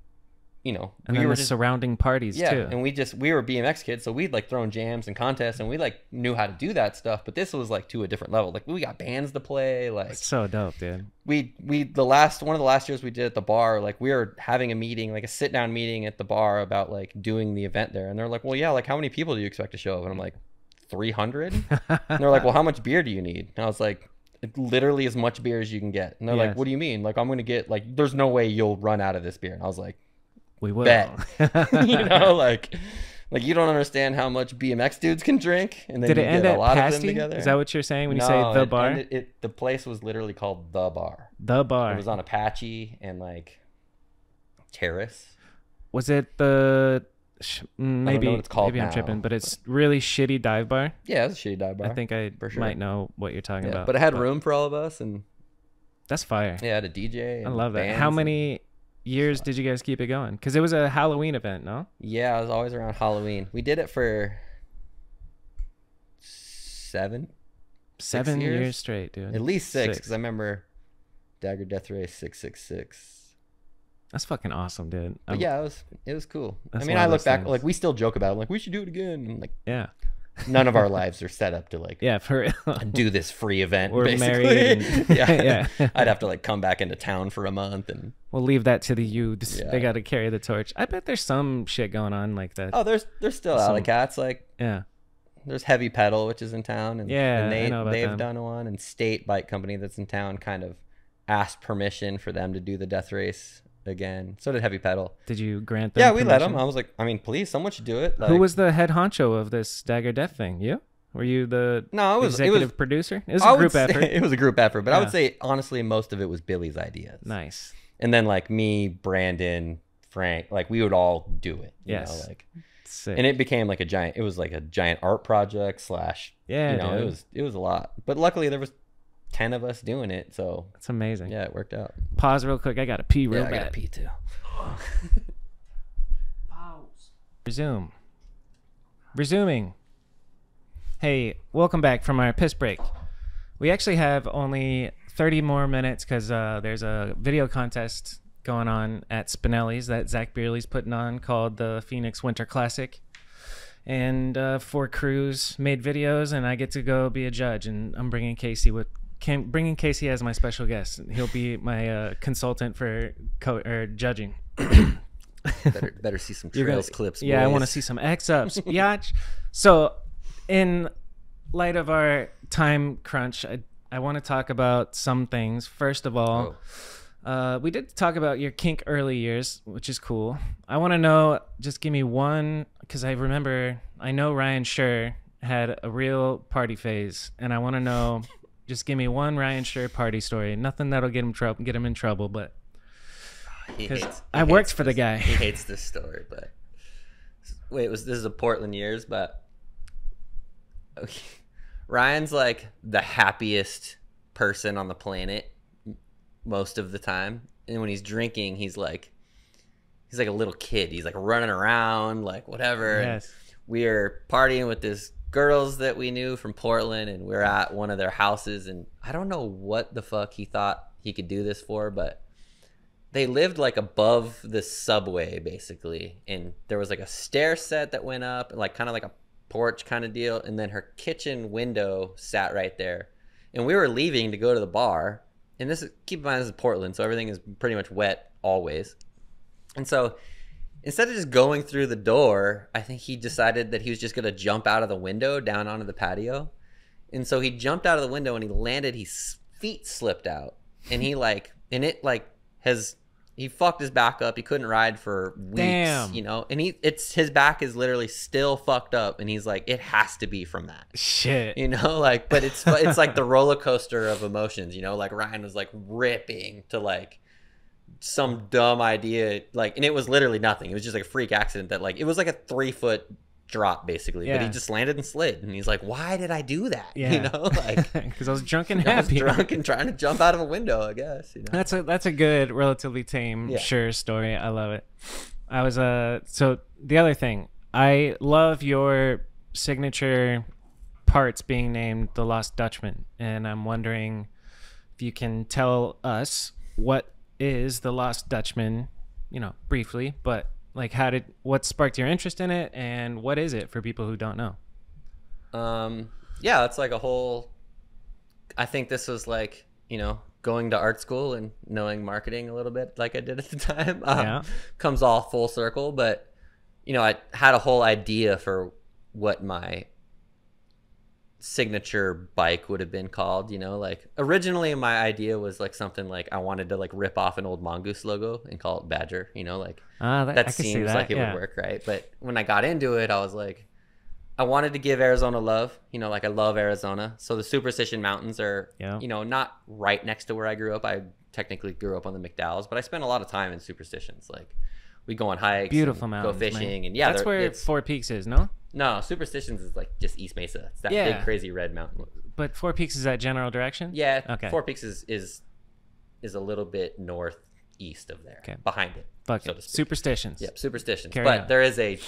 you know And we were the just surrounding parties yeah, too. and we just we were BMX kids, so we'd like thrown jams and contests, and we like knew how to do that stuff. But this was like to a different level. Like we got bands to play. Like It's so dope, dude. we we the last one of the last years we did at the bar, like we were having a meeting, like a sit down meeting at the bar about like doing the event there, and they're like, well, yeah, like how many people do you expect to show up? And I'm like, three hundred. [laughs] And they're like, well, how much beer do you need? And I was like. Literally as much beer as you can get, and they're Yes. like, "What do you mean? Like, I'm gonna get like, there's no way you'll run out of this beer." And I was like, we will. Bet. [laughs] you [laughs] know, like like you don't understand how much BMX dudes can drink, and then Did you it end get a lot of them together. Is that what you're saying when you No, say the it bar? ended- it, the place was literally called the bar. the bar. It was on Apache and like Terrace. Was it the? Mm, maybe what it's called maybe I'm tripping, but it's really shitty dive bar. Yeah, it was a shitty dive bar. I think I sure. might know what you're talking Yeah, about. but it had room for all of us, and That's fire. yeah, it had a DJ. I love that. How and- many years did you guys keep it going? Because it was a Halloween event, no? Yeah, it was always around Halloween. We did it for seven, Seven years? years? straight, dude. at least six, because I remember Dagger Death Race six six six. That's fucking awesome, dude. Yeah, it was it was cool. I mean, I look back things. like we still joke about it. like we should do it again. I'm like yeah, none of our [laughs] lives are set up to like yeah. For real. do this free event. We're basically. married and- [laughs] [laughs] yeah, Yeah. I'd have to like come back into town for a month and we'll leave that to the youths. Yeah. They got to carry the torch. I bet there's some shit going on like that. oh, there's there's still Some- alley cats. Like Yeah. there's Heavy Pedal, which is in town, and Yeah, and they they've them. done one, and State Bike Company that's in town kind of asked permission for them to do the death race again. So did Heavy Pedal. Did you grant them? Yeah, we let them. I was like, I mean, please, someone should do it. Like, Who was the head honcho of this Dagger Death thing? You? Were you the No, it was it executive was producer? It was I a group effort. [laughs] It was a group effort, but I would say honestly, most of it was Billy's ideas. Nice. And then like me, Brandon, Frank, like we would all do it. You Yes. Know, like, Sick. and it became like a giant. It was like a giant art project slash. yeah, you know, dude. it was it was a lot. But luckily, there was ten of us doing it, so That's amazing. yeah, it worked out. Pause real quick. I gotta pee real yeah, I gotta pee too. Pause. [laughs] Resume. Resuming. Hey, welcome back from our piss break. We actually have only 30 more minutes because uh, there's a video contest going on at Spinelli's that Zach Beerley's putting on called the Phoenix Winter Classic. And uh, four crews made videos, and I get to go be a judge. And I'm bringing KC with. Cam, bringing KC as my special guest. He'll be my uh, consultant for co- or judging. better better see some [laughs] trails gonna- clips. Yeah, I want to see some X ups, [laughs] biatch. So in light of our time crunch, I I want to talk about some things. First of all, Oh. uh, we did talk about your kink early years, which is cool. I want to know. Just give me one, because I remember. I know Ryan Sher had a real party phase, and I want to know. [laughs] Just give me one Ryan Sher party story. Nothing that'll get him trouble, get him in trouble, but oh, hates. I worked for the guy. He hates this story, but wait, was this is a Portland years? But okay. Ryan's like the happiest person on the planet most of the time, and when he's drinking, he's like he's like a little kid. He's like running around, like whatever. yes, we are partying with this girls that we knew from Portland, and we're at one of their houses, and I don't know what the fuck he thought he could do this for, but they lived like above the subway basically, and there was like a stair set that went up, like kind of like a porch kind of deal, and then her kitchen window sat right there, and we were leaving to go to the bar, and this is keep in mind this is Portland, so everything is pretty much wet always, and so instead of just going through the door, I think he decided that he was just going to jump out of the window down onto the patio. And so he jumped out of the window and he landed, his feet slipped out. And he like, and it like has, he fucked his back up. He couldn't ride for weeks, Damn. you know? And he, it's, his back is literally still fucked up. And he's like, it has to be from that. shit. You know, like, but it's it's like the [laughs] roller coaster of emotions. You know, like Ryan was like ripping to like some dumb idea, like, and it was literally nothing. It was just like a freak accident that like it was like a three foot drop basically, but he just landed and slid, and he's like, "Why did I do that?" [laughs] Yeah. You know, like [laughs] because I was drunk and [laughs] happy. drunk and trying to jump out of a window. I guess. You know. That's a that's a good, relatively tame, Yeah. sure story. I love it. I was uh so the other thing, I love your signature parts being named the Lost Dutchman, and I'm wondering if you can tell us what is the Lost Dutchman, you know, briefly, but like how did what sparked your interest in it, and what is it for people who don't know? Um, yeah, it's like a whole. I think this was like you know going to art school and knowing marketing a little bit, like I did at the [laughs] time. Um, Yeah. comes all full circle, but you know, I had a whole idea for what my signature bike would have been called. You know, like originally my idea was like something like I wanted to like rip off an old mongoose logo and call it Badger. You know, like Ah, that, that seems that. like it yeah. would work, right? But when I got into it, I was like, I wanted to give Arizona love. You know, like I love Arizona. So the Superstition Mountains are, Yeah. you know, not right next to where I grew up. I technically grew up on the McDowells, but I spent a lot of time in Superstitions. Like we go on hikes, Beautiful mountains, go fishing, man. and yeah, that's where Four Peaks is, no? no Superstitions is like just East Mesa. It's that Yeah. big crazy red mountain. But Four Peaks is that general direction. Yeah, Okay. Four Peaks is is is a little bit northeast of there, Okay. behind it. Fuck so it. Superstitions. Yep, superstitions. Carry but on. there is a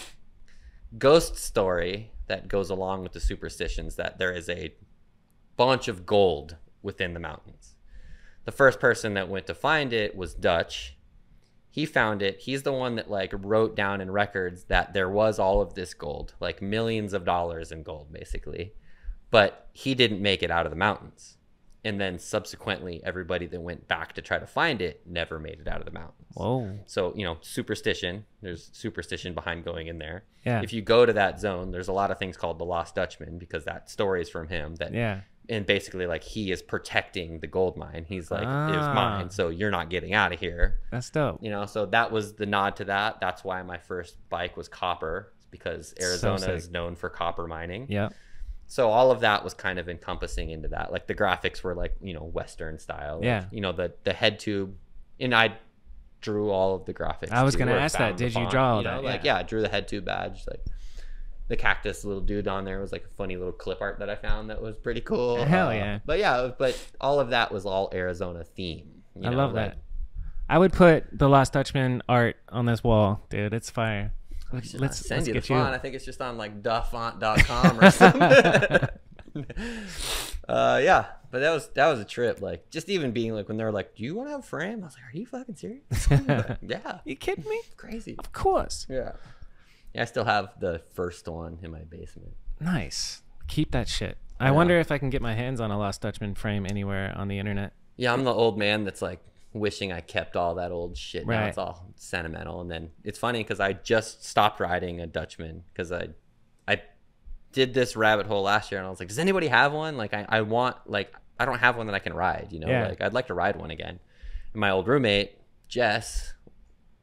ghost story that goes along with the superstitions that there is a bunch of gold within the mountains. The first person that went to find it was Dutch. He found it. He's the one that like wrote down in records that there was all of this gold, like millions of dollars in gold basically. But he didn't make it out of the mountains. And then subsequently everybody that went back to try to find it never made it out of the mountains. Whoa. So, you know, superstition, there's superstition behind going in there. Yeah. If you go to that zone, there's a lot of things called the Lost Dutchman because that story is from him that yeah. And basically like he is protecting the gold mine. He's like, it's Ah. mine, so you're not getting out of here. That's dope. You know, so that was the nod to that. That's why my first bike was copper, because So Arizona is known for copper mining. Yeah. So all of that was kind of encompassing into that. Like the graphics were like, you know, Western style. Like, Yeah. You know, the the head tube and I drew all of the graphics. I was gonna ask that. Did you font, draw all you know? that? Like Yeah. yeah, I drew the head tube badge. Like the cactus little dude on there was like a funny little clip art that I found that was pretty cool. [laughs] Hell Uh, yeah. But yeah, but all of that was all Arizona theme. you I know, love like- that. I would put the Lost Dutchman art on this wall, dude. It's fire. Let's let's, send let's you the you. font. I think it's just on like dafont.com or something. [laughs] uh, yeah, but that was that was a trip. Like just even being like when they were like, "Do you want to have a frame?" I was like, "Are you fucking serious?" Like, [laughs] yeah, you kidding me? crazy. Of course. Yeah, yeah. I still have the first one in my basement. Nice. Keep that shit. I Yeah. wonder if I can get my hands on a Lost Dutchman frame anywhere on the internet. Yeah, I'm the old man that's like wishing I kept all that old shit. Now Right. it's all sentimental. And then it's funny because I just stopped riding a Dutchman because I, I did this rabbit hole last year, and I was like, does anybody have one? Like, I, I want like I don't have one that I can ride. You know, Yeah. like I'd like to ride one again. And my old roommate Jess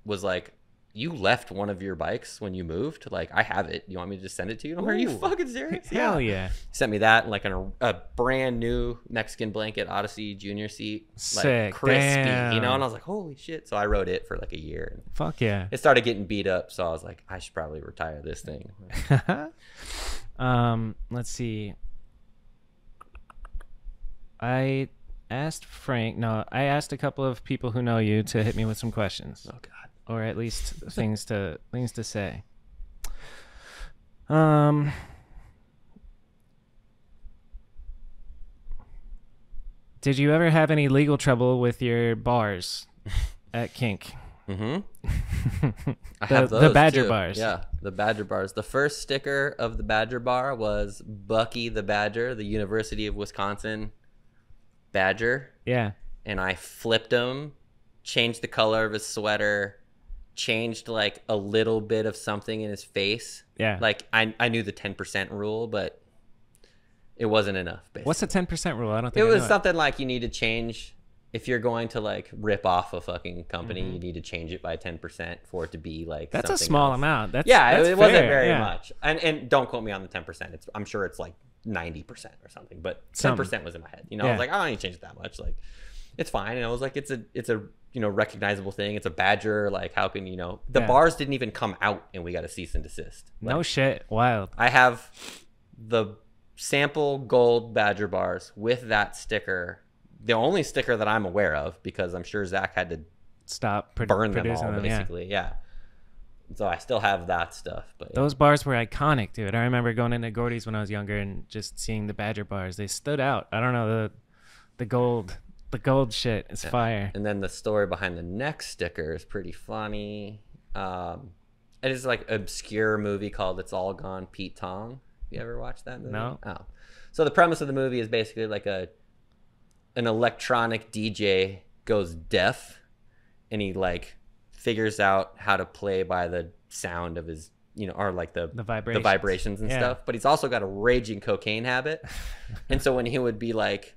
was like. You left one of your bikes when you moved. Like I have it. You want me to just send it to you? Like, Are you fucking serious? Hell yeah. sent me that and like an, a brand new Mexican blanket Odyssey Junior seat, like Sick. crispy, you know. And I was like, holy shit! So I rode it for like a year. And Fuck yeah. it started getting beat up, so I was like, I should probably retire this thing. [laughs] um, let's see. I asked Frank. No, I asked a couple of people who know you to hit me with some questions, Oh god. Or at least [laughs] things to things to say. Um. Did you ever have any legal trouble with your bars [laughs] at Kink? Mm-hmm. [laughs] I The- have the Badger too. bars. Yeah, the Badger bars. The first sticker of the Badger bar was Bucky the Badger, the University of Wisconsin Badger. Yeah. and I flipped him, changed the color of his sweater, changed like a little bit of something in his face. Yeah. Like I, I knew the ten percent rule, but it wasn't enough. Basically. What's the ten percent rule? I don't it think I was something like you need to change if you're going to like rip off a fucking company, Mm-hmm. you need to change it by ten percent for it to be like That's a small else. amount. That's yeah, that's it, it wasn't very yeah. much. And and don't quote me on the ten percent. It's I'm sure it's like ninety percent or something. But ten Something. percent was in my head. You know, I was like, I don't need to change it that much. Like, it's fine. And I was like, it's a it's a you know recognizable thing. It's a badger. Like, how can you know the Yeah. bars didn't even come out and we got a cease and desist. Like, No shit. Wild. I have the sample gold badger bars with that sticker. The only sticker that I'm aware of because I'm sure Zach had to Stop burn them all them. Basically. Yeah. So I still have that stuff, but Those bars were iconic, dude. I remember going into Gordy's when I was younger and just seeing the Badger bars. They stood out. I don't know the the gold, the gold shit is fire. And then the story behind the next sticker is pretty funny. Um, it is like obscure movie called "It's All Gone." Pete Tong. You ever watched that movie? No. Oh, so the premise of the movie is basically like a an electronic DJ goes deaf, and he like figures out how to play by the sound of his, you know, or like the The vibrations. vibrations and Yeah. stuff. But he's also got a raging cocaine habit, [laughs] and so when he would be like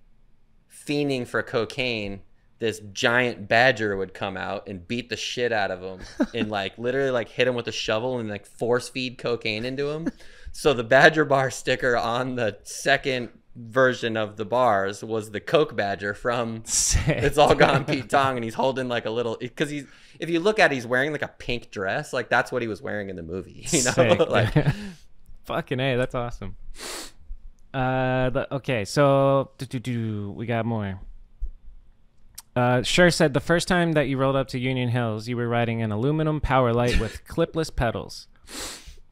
fiending for cocaine, this giant badger would come out and beat the shit out of him [laughs] and like literally like hit him with a shovel and like force feed cocaine into him. So the badger bar sticker on the second version of the bars was the coke badger from Sick. it's all gone [laughs] Pete Tong and he's holding like a little because he's if you look at it, he's wearing like a pink dress like that's what he was wearing in the movie [laughs] you know like Fucking a, that's awesome. Uh, the, okay, so do, do, do, we got more. Uh, Sher said the first time that you rolled up to Union Hills, you were riding an aluminum Powerlite with [laughs] clipless pedals.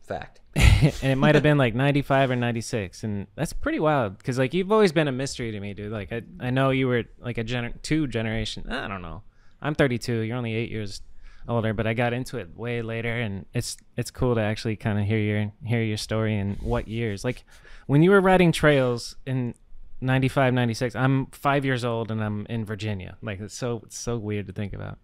fact [laughs] and it might have been like 95 or 96 and that's pretty wild because like you've always been a mystery to me dude like i, I know you were like a gener- two generation i don't know i'm 32 you're only eight years older but i got into it way later and it's it's cool to actually kind of hear your hear your story and what years like when you were riding trails in 95 96 i'm five years old and i'm in virginia like it's so it's so weird to think about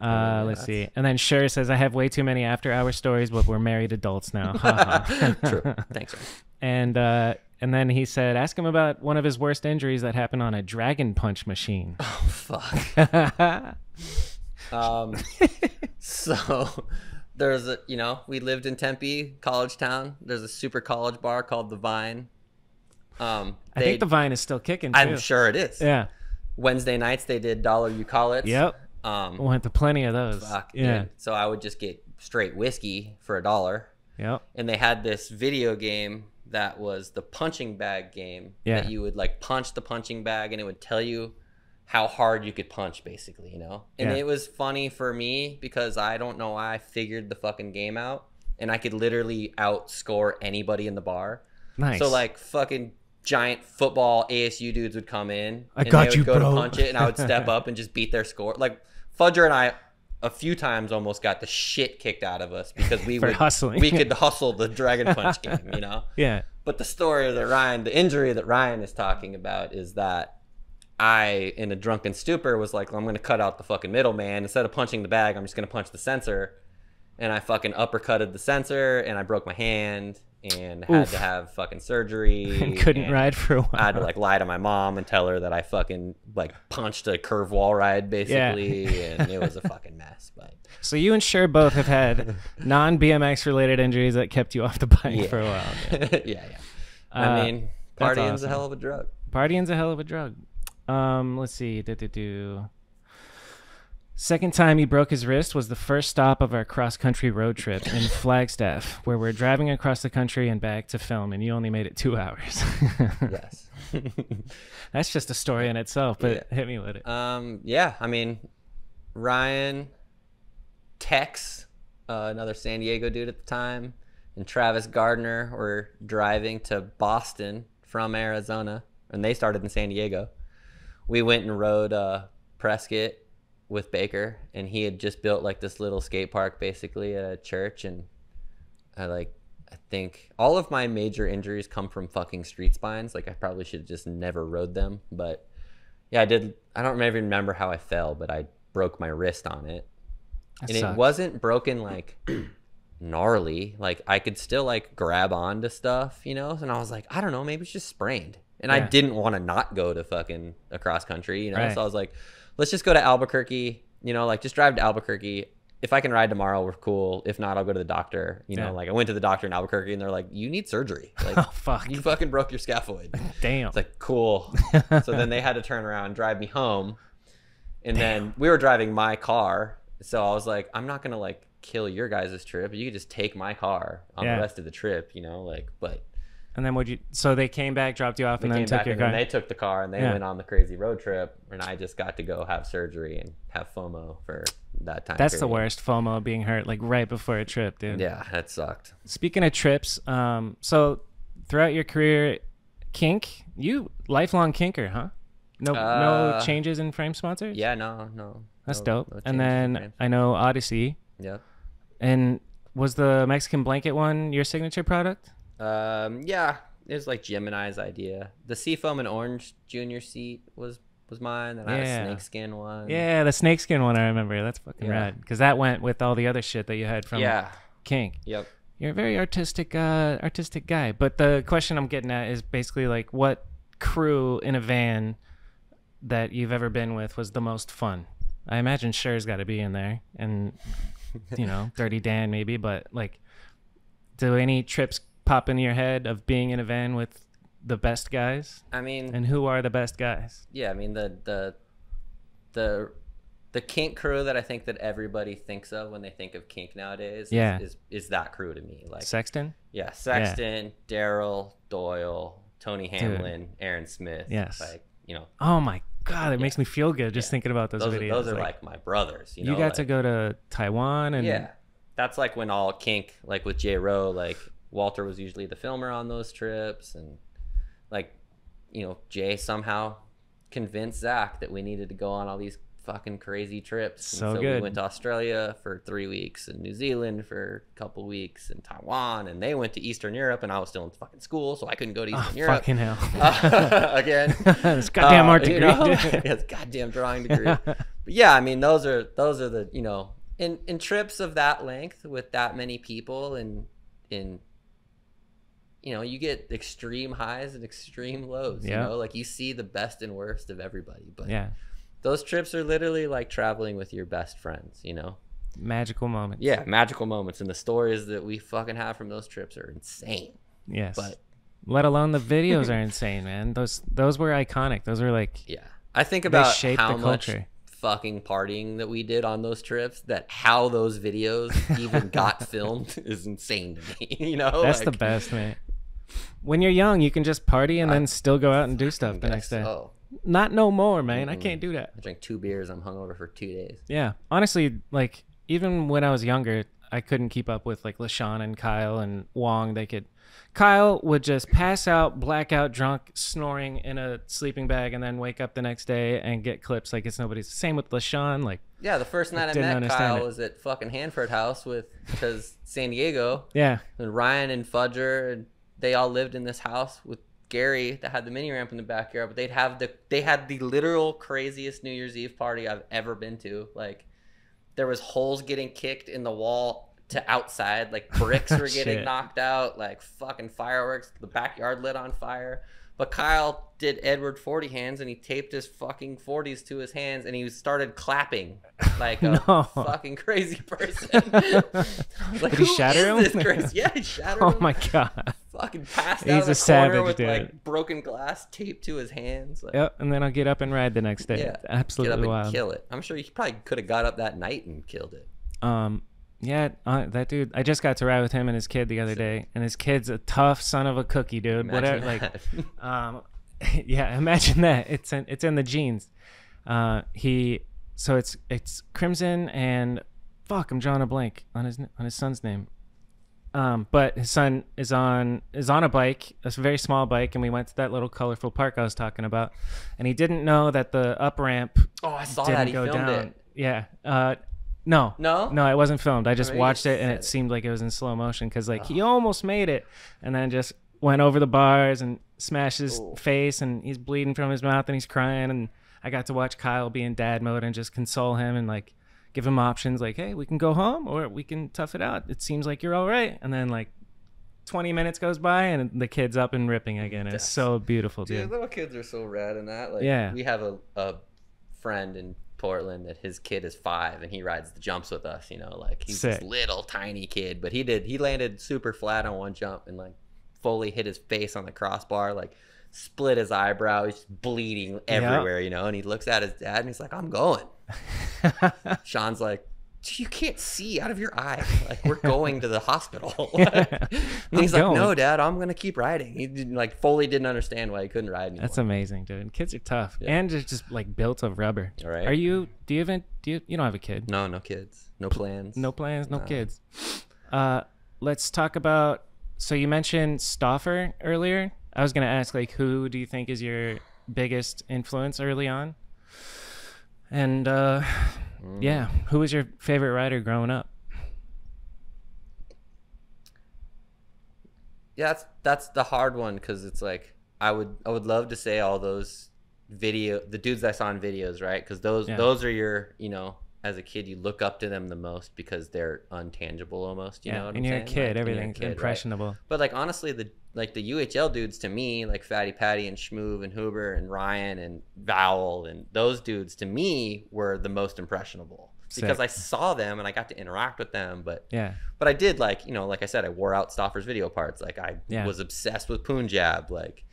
uh, yeah, let's that's- see. And then Sher says, I have way too many after hour stories, but we're married adults now. [laughs] True thanks and uh, and then he said, ask him about one of his worst injuries that happened on a dragon punch machine. oh fuck [laughs] Um, [laughs] so there's a, you know, we lived in Tempe, college town. There's a super college bar called the Vine. Um, I think the vine is still kicking too. I'm sure it is. Yeah. Wednesday nights they did dollar eucalypts. Yep. Um, Went to plenty of those. fuck, yeah. dude. So I would just get straight whiskey for a dollar, Yep. and they had this video game that was the punching bag game. Yeah. That you would like punch the punching bag, and it would tell you how hard you could punch, basically, you know. And Yeah. it was funny for me because I don't know why I figured the fucking game out, and I could literally outscore anybody in the bar. Nice. So like fucking giant football ASU dudes would come in. I and got they would you, go bro. to punch it, and I would step [laughs] up and just beat their score. Like Fudger and I, a few times almost got the shit kicked out of us because we [laughs] would hustling. we could [laughs] hustle the Dragon Punch game, you know. yeah. But the story that Ryan, the injury that Ryan is talking about is that I, in a drunken stupor, was like, I'm going to cut out the fucking middleman. Instead of punching the bag, I'm just going to punch the sensor. And I fucking uppercutted the sensor and I broke my hand. and had Oof. to have fucking surgery. [laughs] And couldn't and ride for a while. I had to like lie to my mom and tell her that I fucking like punched a curve wall ride basically, and it was a fucking mess. But So you and Sher both have had [laughs] non BMX related injuries that kept you off the bike yeah, for a while. [laughs] yeah, yeah. Uh, I mean, partying's awesome. a hell of a drug. Partying's a hell of a drug. Um, let's see. Do, do, do. Second time he broke his wrist was the first stop of our cross country road trip in [laughs] Flagstaff, where we're driving across the country and back to film, and you only made it two hours. [laughs] Yes. [laughs] That's just a story in itself, but hit me with it. Um, yeah, I mean, Ryan, Tex, uh, another San Diego dude at the time, and Travis Gardner were driving to Boston from Arizona, and they started in San Diego. We went and rode uh, Prescott with Baker, and he had just built like this little skate park basically at a church, and I like. I think all of my major injuries come from fucking street spines. Like I probably should have just never rode them, but yeah, I did. I don't even remember how I fell, but I broke my wrist on it, That and sucks. it wasn't broken like gnarly. Like I could still like grab onto stuff, you know. And I was like, I don't know, maybe it's just sprained. And I didn't want to not go to fucking across country, you know. Right. So I was like, let's just go to Albuquerque, you know, like just drive to Albuquerque. If I can ride tomorrow, we're cool. If not, I'll go to the doctor. You know, like I went to the doctor in Albuquerque, and they're like, "You need surgery. [laughs] Like, Oh fuck! you fucking broke your scaphoid." [laughs] Damn. It's like cool. [laughs] so then they had to turn around and drive me home, and then we were driving my car. So I was like, I'm not gonna like kill your guys' trip. You could just take my car on Yeah. the rest of the trip, you know. Like, but and then would you? So they came back, dropped you off, we and then came took back your and car. they took the car and they Yeah. went on the crazy road trip, and I just got to go have surgery and have FOMO for that time. That's the worst. FOMO being hurt like right before a trip, dude. Yeah, that sucked. Speaking of trips, um, so throughout your career, kink, you lifelong kinker, huh? No, no Uh, changes in frame sponsors. Yeah, no, no. that's no- dope. no and then. I know Odyssey, yeah. and was the Mexican blanket one your signature product? Um, yeah, it was like Gemini's idea. The Seafoam and Orange Junior seat was was mine. Then I had Yeah. a snakeskin one. Yeah, the snakeskin one. I remember. That's fucking Yeah. rad because that went with all the other shit that you had from yeah, kink. yep. You're a very artistic, uh, artistic guy. But the question I'm getting at is basically like, what crew in a van that you've ever been with was the most fun? I imagine Sher's got to be in there, and you know, [laughs] Dirty Dan maybe. But like, do any trips pop into your head of being in a van with the best guys? I mean, And who are the best guys? yeah, I mean the the the the kink crew that I think that everybody thinks of when they think of kink nowadays. Yeah. is is, that crew to me. Like Sexton. yeah, Sexton, Daryl, Doyle, Tony Hamlin, Aaron Smith. Yes. like you know. Oh my god, it makes me feel good just Yeah. thinking about those, Those, are, videos. those are like, my brothers. You, you, got like- to go to Taiwan and yeah that's like when all kink like with j rowe like walter was usually the filmer on those trips and like you know jay somehow convinced zach that we needed to go on all these fucking crazy trips And So we went to australia for three weeks and new zealand for a couple weeks and taiwan and they went to eastern europe and i was still in fucking school so i couldn't go to Oh, eastern europe fucking hell. [laughs] [laughs] again [laughs] this goddamn uh, art you degree. know? dude. it's goddamn drawing degree. but yeah, I mean, those are those are the you know, in in trips of that length with that many people and in you know, you get extreme highs and extreme lows. Yeah. You know, like you see the best and worst of everybody. But yeah, those trips are literally like traveling with your best friends. You know. magical moments. Yeah, magical moments, and the stories that we fucking have from those trips are insane. Yes. But let alone the videos are [laughs] insane, man. Those those were iconic. Those were like Yeah. I think about how much fucking partying that we did on those trips, that how those videos [laughs] even got filmed is insane to me. [laughs] You know? that's the best, man. When you're young, you can just party and I then still go out and do stuff the next day. so. Not no more, man. I Mm-mm. can't do that. I drank two beers, I'm hungover for two days. Yeah. Honestly, like even when I was younger, I couldn't keep up with like LaShawn and Kyle and Wong. They could Kyle would just pass out, blackout drunk, snoring in a sleeping bag, and then wake up the next day and get clips like it's nobody's. Same with LaShawn. Like, Yeah, the first night I Didn't met Kyle it. was at fucking Hanford House with because San Diego yeah, and Ryan and Fudger and they all lived in this house with Gary that had the mini ramp in the backyard, but they'd have the they had the literal craziest New Year's Eve party I've ever been to. Like there was holes getting kicked in the wall to outside. Like bricks [laughs] were getting knocked out, like fucking fireworks. The backyard lit on fire. But Kyle did Edward 40 hands and he taped his fucking 40s to his hands and he started clapping [laughs] like a No. fucking crazy person. [laughs] Like, Did he "Who shatter him?" Crazy? Yeah, he shattered Oh him. my god. Fucking passed He's out of a corner savage, with dude. like broken glass taped to his hands. Like, Yep, and then I'll get up and ride the next day. yeah, Absolutely wild. kill it. I'm sure he probably could have got up that night and killed it. Um, yeah, uh, that dude. I just got to ride with him and his kid the other day, and his kid's a tough son of a cookie, dude. Imagine Whatever, like, [laughs] um, [laughs] yeah, imagine that. It's in, it's in the genes. Uh, he, so it's it's Crimson and fuck, I'm drawing a blank on his on his son's name. Um, but his son is on is on a bike, a very small bike, and we went to that little colorful park I was talking about, and he didn't know that the up ramp oh, I saw didn't that. He go filmed down. it. Yeah. Uh, no. No? No, it wasn't filmed. I just Oh, watched it and it it. seemed like it was in slow motion because like he almost made it and then just went over the bars and smashed his Ooh. face and he's bleeding from his mouth and he's crying and I got to watch Kyle be in dad mode and just console him and like give him options like, hey, we can go home or we can tough it out. It seems like you're all right. And then like 20 minutes goes by and the kid's up and ripping again. It's Yes. so beautiful, dude. Dude, little kids are so rad in that. Like, Yeah. we have a, a friend in Portland that his kid is five and he rides the jumps with us. You know, like he's Sick. this little tiny kid, but he did he landed super flat on one jump and like fully hit his face on the crossbar, like split his eyebrow. He's bleeding everywhere, you know. And he looks at his dad and he's like, "I'm going." [laughs] Sean's like. You can't see out of your eye. Like we're going to the hospital. [laughs] and he's I'm like, "No. Dad, I'm gonna keep riding." He didn't, like fully didn't understand why he couldn't ride anymore. That's amazing, dude. Kids are tough, Yeah. and they're just like built of rubber. All right. Are you? Do you even? Do you? You don't have a kid? No, no kids, no plans. No plans, no No. kids. Uh, let's talk about. So you mentioned Stoffer earlier. I was gonna ask, like, who do you think is your biggest influence early on? And uh, Mm. yeah, who was your favorite rider growing up? Yeah, that's that's the hard one because it's like I would I would love to say all those video the dudes I saw in videos, right? Because those Yeah. those are your you know as a kid you look up to them the most because they're untangible almost. You yeah, know, what and I'm you're a kid. Like, a everything's kid, right? impressionable. But like honestly, the like the UHL dudes to me, like Fatty Patty and Schmoove and Huber and Ryan and Vowel and those dudes to me were the most impressionable because I saw them and I got to interact with them. But Yeah, but I did like you know like I said, I wore out Stoffer's video parts. Like I Yeah. was obsessed with Punjab. Like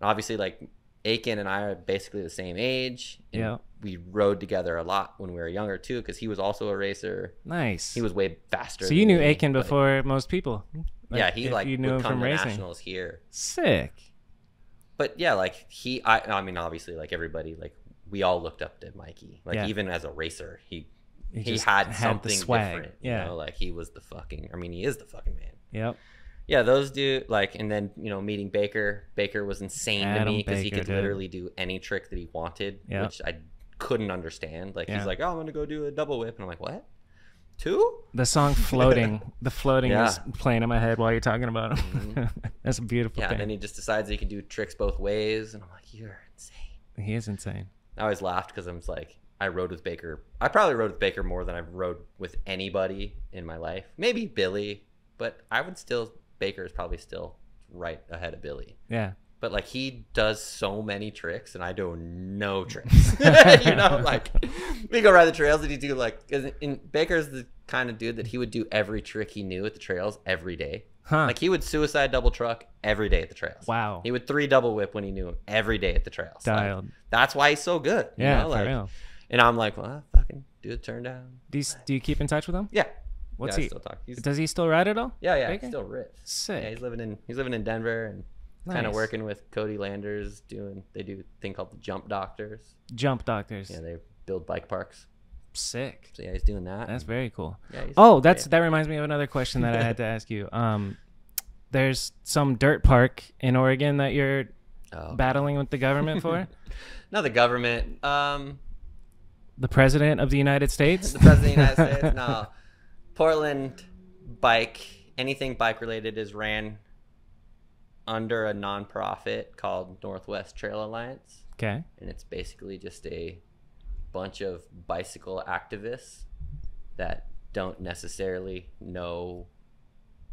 obviously like Aitken and I are basically the same age. Yeah. We rode together a lot when we were younger too, because he was also a racer. nice. He was way faster. So you knew me, Aitken before most people. yeah, he like you knew would him come from to racing. nationals here. Sick. but yeah, like he, I, I mean, obviously, like everybody, like we all looked up to Mikey. Like Yeah. even as a racer, he He he, had, had something different. Yeah. you know, like he was the fucking. I mean, he is the fucking man. Yep. Yeah, those do like, and then you know, meeting Baker. Baker was insane to me because he could dude. literally do any trick that he wanted, Yeah. which I couldn't understand. Like Yeah. he's like, "Oh, I'm gonna go do a double whip," and I'm like, "What? Two? The song "Floating," [laughs] the floating Yeah. is playing in my head while you're talking about him. Mm-hmm. [laughs] That's a beautiful Yeah." thing. And then he just decides he can do tricks both ways, and I'm like, "You're insane." he is insane. I always laughed because I'm like, I rode with Baker. I probably rode with Baker more than I've rode with anybody in my life. Maybe Billy, but I would still. Baker is probably still right ahead of Billy. Yeah. But like he does so many tricks, and I do no [laughs] tricks. [laughs] you know, like we go ride the trails, and he do like. 'cause In Baker's the kind of dude that he would do every trick he knew at the trails every day. Huh. Like he would suicide double truck every day at the trails. wow. He would three double whip when he knew him every day at the trails. Like, that's why he's so good. you yeah, know, for like, and I'm like, well, I fucking do a turn down. Do you, do you keep in touch with him? Yeah. What's yeah, he? still talk. He's, Does he still ride at all? yeah, yeah, Baker? he still rips. Sick. Yeah, he's living in he's living in Denver and kind of working with Cody Landers doing they do a thing called the Jump Doctors. Jump doctors. Yeah, they build bike parks. Sick. So yeah, he's doing that. That's very cool. yeah, Oh, that's that reminds me of another question that I had to [laughs] ask you. Um, there's some dirt park in Oregon that you're Oh. battling with the government for. [laughs] Not the government. Um, the president of the United States. [laughs] the president of the United States. No, Portland bike. Anything bike related is ran under a nonprofit called Northwest Trail Alliance. Okay. and it's basically just a bunch of bicycle activists that don't necessarily know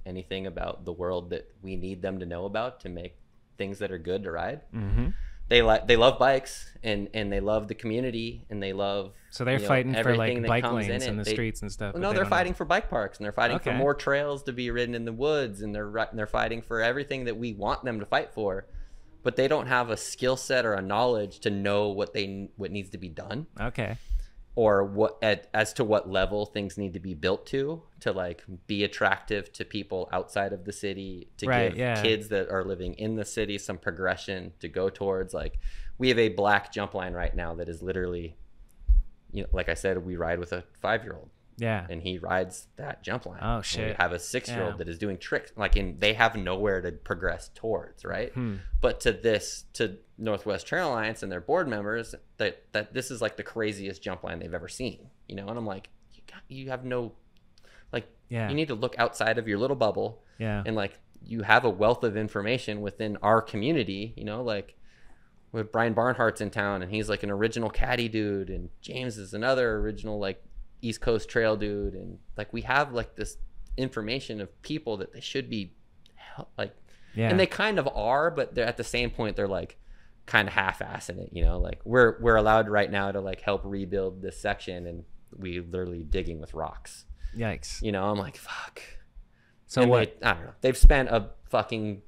anything about the world that we need them to know about to make things that are good to ride. Mm-hmm. They like they love bikes and and they love the community and they love So they're you know, fighting for like bike lanes in in the They- streets and stuff. but no, they they're don't know- fighting for bike parks and they're fighting for more trails to be ridden in the woods and they're they're fighting for everything that we want them to fight for, but they don't have a skill set or a knowledge to know what they what needs to be done Okay. Or what at, as to what level things need to be built to to like be attractive to people outside of the city to Right, give yeah. kids that are living in the city some progression to go towards like we have a black jump line right now that is literally you know like i said we ride with a five year old Yeah. and he rides that jump line Oh, And shit. we have a six year old Yeah. that is doing tricks like and they have nowhere to progress towards right Hmm. but to this to northwest trail alliance and their board members that that this is like the craziest jump line they've ever seen you know and i'm like you, got, you have no like Yeah. you need to look outside of your little bubble Yeah. and like you have a wealth of information within our community you know like with brian barnhart's in town and he's like an original caddy dude and james is another original like east coast trail dude and like we have like this information of people that they should be like Yeah. and they kind of are but they're at the same point they're like kind of half-assing it you know like we're we're allowed right now to like help rebuild this section and we literally digging with rocks Yikes. you know i'm like fuck So and what? they- i don't know they've spent a fucking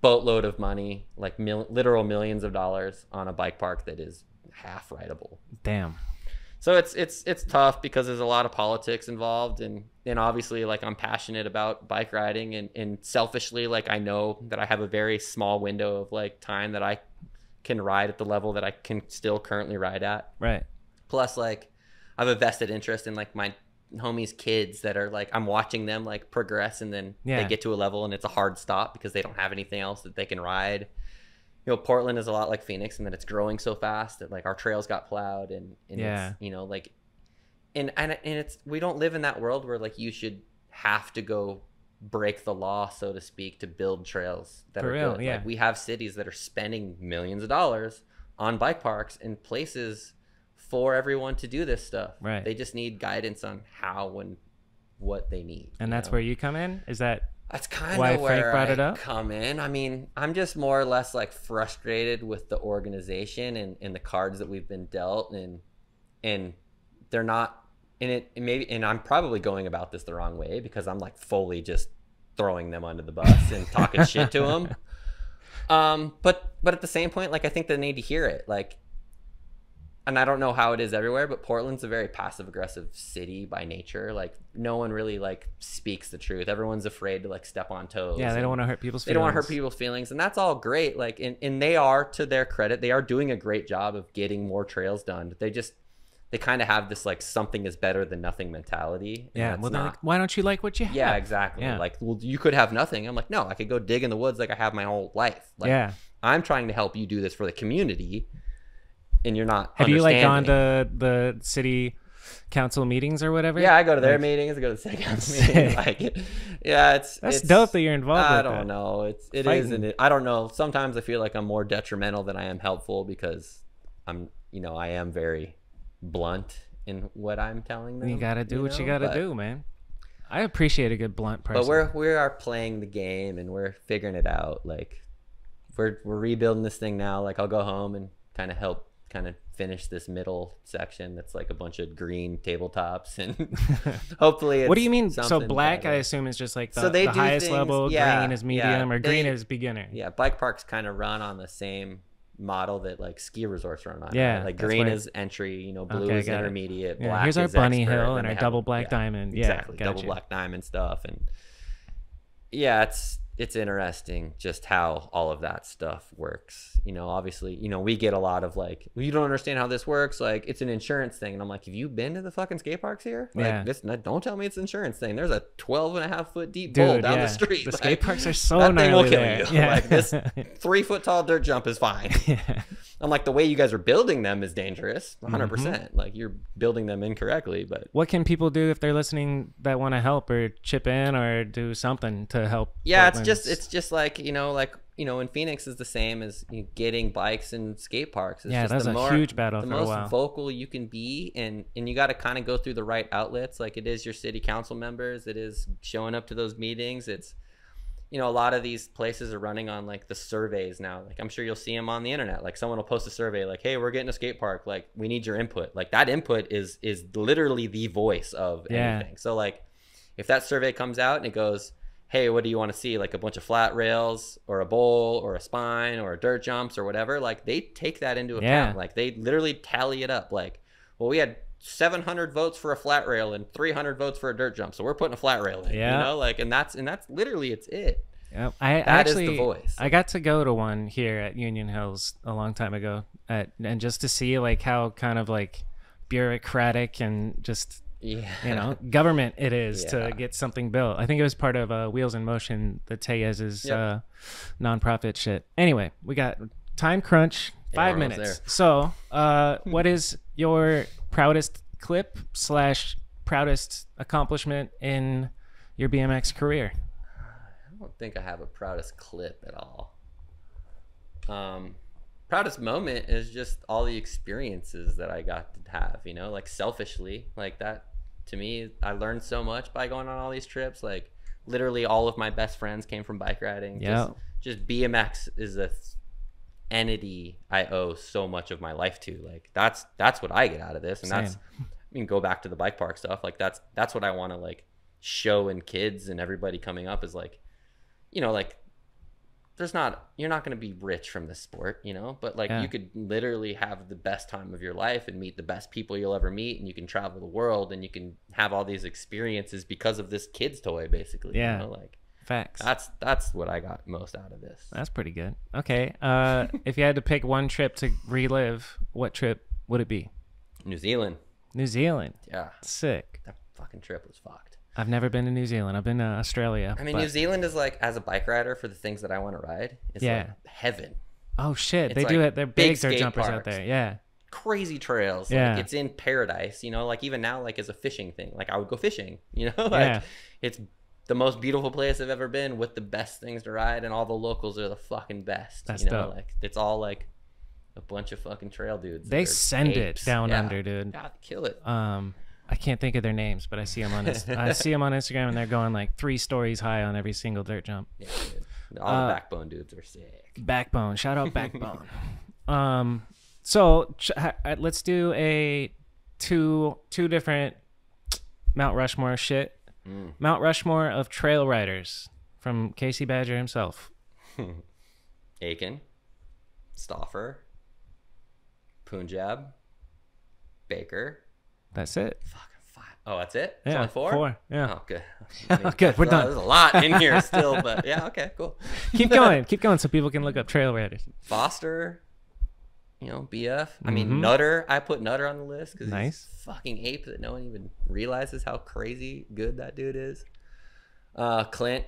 boatload of money like mil- literal millions of dollars on a bike park that is half rideable Damn. So it's it's it's tough because there's a lot of politics involved and and obviously like I'm passionate about bike riding and and selfishly like I know that I have a very small window of like time that I can ride at the level that I can still currently ride at. Right. Plus like I have a vested interest in like my homies kids that are like I'm watching them like progress and then Yeah. they get to a level and it's a hard stop because they don't have anything else that they can ride. You know, Portland is a lot like Phoenix and that it's growing so fast that like our trails got plowed and, and Yeah. it's you know like and, and and it's we don't live in that world where like you should have to go break the law so to speak to build trails that For are real, good. yeah. Like we have cities that are spending millions of dollars on bike parks and places for everyone to do this stuff. Right. They just need guidance on how and what they need. And that's know? where you come in? Is that That's kind why of where Frank brought I it up? come in. I mean, I'm just more or less like frustrated with the organization and, and the cards that we've been dealt, and and they're not. And it and maybe, and I'm probably going about this the wrong way because I'm like fully just throwing them under the bus and talking shit to them. [laughs] Um, but but at the same point, like I think they need to hear it. Like and I don't know how it is everywhere, but Portland's a very passive aggressive city by nature. Like no one really like speaks the truth. Everyone's afraid to like step on toes. Yeah, they don't want to hurt people's feelings. they don't want to hurt people's feelings, and that's all great. Like and, and they are to their credit, they are doing a great job of getting more trails done. They just they kind of have this like something is better than nothing mentality. Yeah. that's Well, not- like, why don't you like what you have? yeah, exactly. Yeah. Like, well, you could have nothing. I'm like, no, I could go dig in the woods like I have my whole life. Like, yeah. I'm trying to help you do this for the community, and you're not. Have you like gone to the city council meetings or whatever? Yeah, I go to their Like, meetings. I go to the city council [laughs] meetings. Like, yeah, it's That's it's, dope that you're involved I don't that. know. It's it is Fighting. and it. I don't know. Sometimes I feel like I'm more detrimental than I am helpful because I'm, you know, I am very blunt in what I'm telling them. You gotta do what you gotta but- do, man. I appreciate a good blunt person. But we're we are playing the game and we're figuring it out. Like we're we're rebuilding this thing now. Like I'll go home and kind of help kind of finish this middle section that's like a bunch of green tabletops and [laughs] [laughs] hopefully it's what do you mean? So black, I assume, is just like the, So they the do highest things- level. yeah, green is yeah, medium, or green is beginner. Yeah, bike parks kind of run on the same model that like ski resorts run on. Yeah, right? like green is entry, you know, blue Okay, is intermediate, Yeah, black here's our bunny expert, hill and they our have- double black yeah, diamond. Yeah, exactly, double gotcha. black diamond stuff, and yeah, it's it's interesting just how all of that stuff works. You know, obviously, you know, we get a lot of like, well, you don't understand how this works. Like, it's an insurance thing, and I'm like, have you been to the fucking skate parks here? Like, Yeah. this don't tell me it's an insurance thing. There's a 12 and a half foot deep Dude, bowl down yeah. the street. The Like, skate parks are [laughs] so that thing will kill there. you. [laughs] Yeah. Like this [laughs] three foot tall dirt jump is fine. yeah. I'm like, the way you guys are building them is dangerous, 100. Mm-hmm. percent Like you're building them incorrectly. But What can people do if they're listening that want to help or chip in or do something to help? yeah, it's just it's just like you know, like you know, in Phoenix is the same as you know, getting bikes and skate parks. It's Yeah, just that was the a more- huge battle The most vocal you can be, and and you got to kind of go through the right outlets. Like it is your city council members. It is showing up to those meetings. It's you know, a lot of these places are running on like the surveys now. Like I'm sure you'll see them on the internet. Like someone will post a survey like, "Hey, we're getting a skate park. Like we need your input." Like that input is is literally the voice of Yeah. anything. So like if that survey comes out and it goes, "Hey, what do you want to see? Like a bunch of flat rails or a bowl or a spine or dirt jumps or whatever." Like they take that into account. Yeah. Like they literally tally it up. Like, well, we had 700 votes for a flat rail and 300 votes for a dirt jump, so we're putting a flat rail in. Yeah. You know, like, and that's and that's literally it's it. Yep. I, That is the actually, voice. I got to go to one here at Union Hills a long time ago, at, and just to see like how kind of like bureaucratic and just Yeah. you know government it is Yeah. to get something built. I think it was part of uh, Wheels in Motion, the Tellez's Yep. uh, nonprofit shit. Anyway, we got time crunch, five we're minutes. So, uh, [laughs] what is your proudest clip slash proudest accomplishment in your BMX career? I don't think I have a proudest clip at all. Um, proudest moment is just all the experiences that I got to have. You know, like selfishly, like that. To me, I learned so much by going on all these trips. Like literally, all of my best friends came from bike riding. Yeah. Just, just BMX is a entity I owe so much of my life to. Like that's that's what I get out of this, and that's [laughs] I mean, go back to the bike park stuff. Like that's that's what I want to like show in kids and everybody coming up is like, you know, like there's not you're not going to be rich from this sport, you know, but like Yeah. you could literally have the best time of your life and meet the best people you'll ever meet, and you can travel the world and you can have all these experiences because of this kid's toy, basically. Yeah. You know? like Facts. that's that's what I got most out of this. That's pretty good. Okay. Uh, [laughs] if you had to pick one trip to relive, what trip would it be? New Zealand, New Zealand. yeah, Sick. that fucking trip was fucked. I've never been to New Zealand. I've been to Australia. I mean, but- New Zealand is like as a bike rider for the things that I want to ride. It's Yeah. like heaven. Oh shit, it's they do it. They're big big jumpers out there. Yeah. Crazy trails. Yeah. Like it's in paradise, you know, like even now, like as a fishing thing. Like I would go fishing, [laughs] you know? like Yeah. it's the most beautiful place I've ever been with the best things to ride and all the locals are the fucking best. That's you know, dope. like it's all like a bunch of fucking trail dudes. They send it down Yeah. under, dude. God, kill it. Um, I can't think of their names, but I see them on [laughs] I see them on Instagram, and they're going like three stories high on every single dirt jump. Yeah, dude. All Uh, the backbone dudes are sick. Backbone, shout out [laughs] Backbone. um, so ch- let's do a two two different Mount Rushmore shit. Mm. Mount Rushmore of trail riders from KC Badger himself. [laughs] Aitken, Stoffer, Punjab, Baker. That's it. Fucking five. Oh, that's it? It's Yeah, only four? four, yeah. Oh, good. [laughs] Good, we're done. There's a lot in here [laughs] still, but yeah, okay, cool. Keep going, keep going, so people can look up trail riders. Foster, you know, BF. I mean, Mhm. Nutter. I put Nutter on the list because Nice. he's a fucking ape that no one even realizes how crazy good that dude is. Uh, Clint,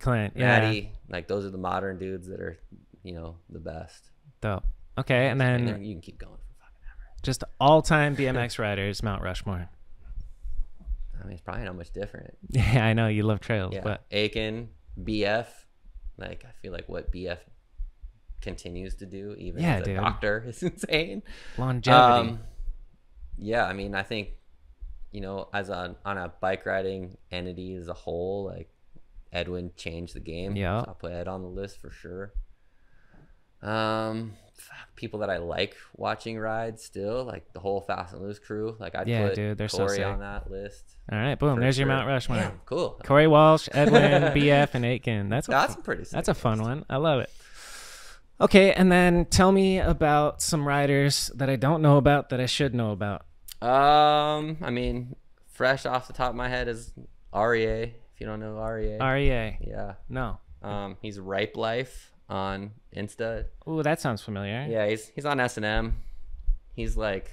Clint, yeah, Maddie, like those are the modern dudes that are, you know, the best. dope. Okay, and And then then you can keep going for fucking ever. just all-time BMX riders, Mount Rushmore. I mean, it's probably not much different. [laughs] Yeah, I know you love trails, Yeah, but Aitken, BF. Like I feel like what BF continues to do, even Yeah, as a dude. doctor, [laughs] is insane. longevity. Um, yeah, I mean, I think you know, as a on a bike riding entity as a whole, like Edwin changed the game. Yeah. so I'll put Ed on the list for sure. Um, people that I like watching ride still, like the whole Fast and Loose crew. Like I'd Yeah, put dude, they're so Corey sick. on that list. all right, boom. There's your. Mount Rushmore. Cool. Corey Walsh, [laughs] Edwin, BF, and Aitken. That's a That's a pretty. that's a fun list. one. I love it. Okay, and then tell me about some riders that I don't know about that I should know about. Um, I mean, fresh off the top of my head is REA. If you don't know REA, REA. yeah. No. Um, he's Ripe Life on Insta. Ooh, that sounds familiar. Yeah, he's he's on S and M. He's like,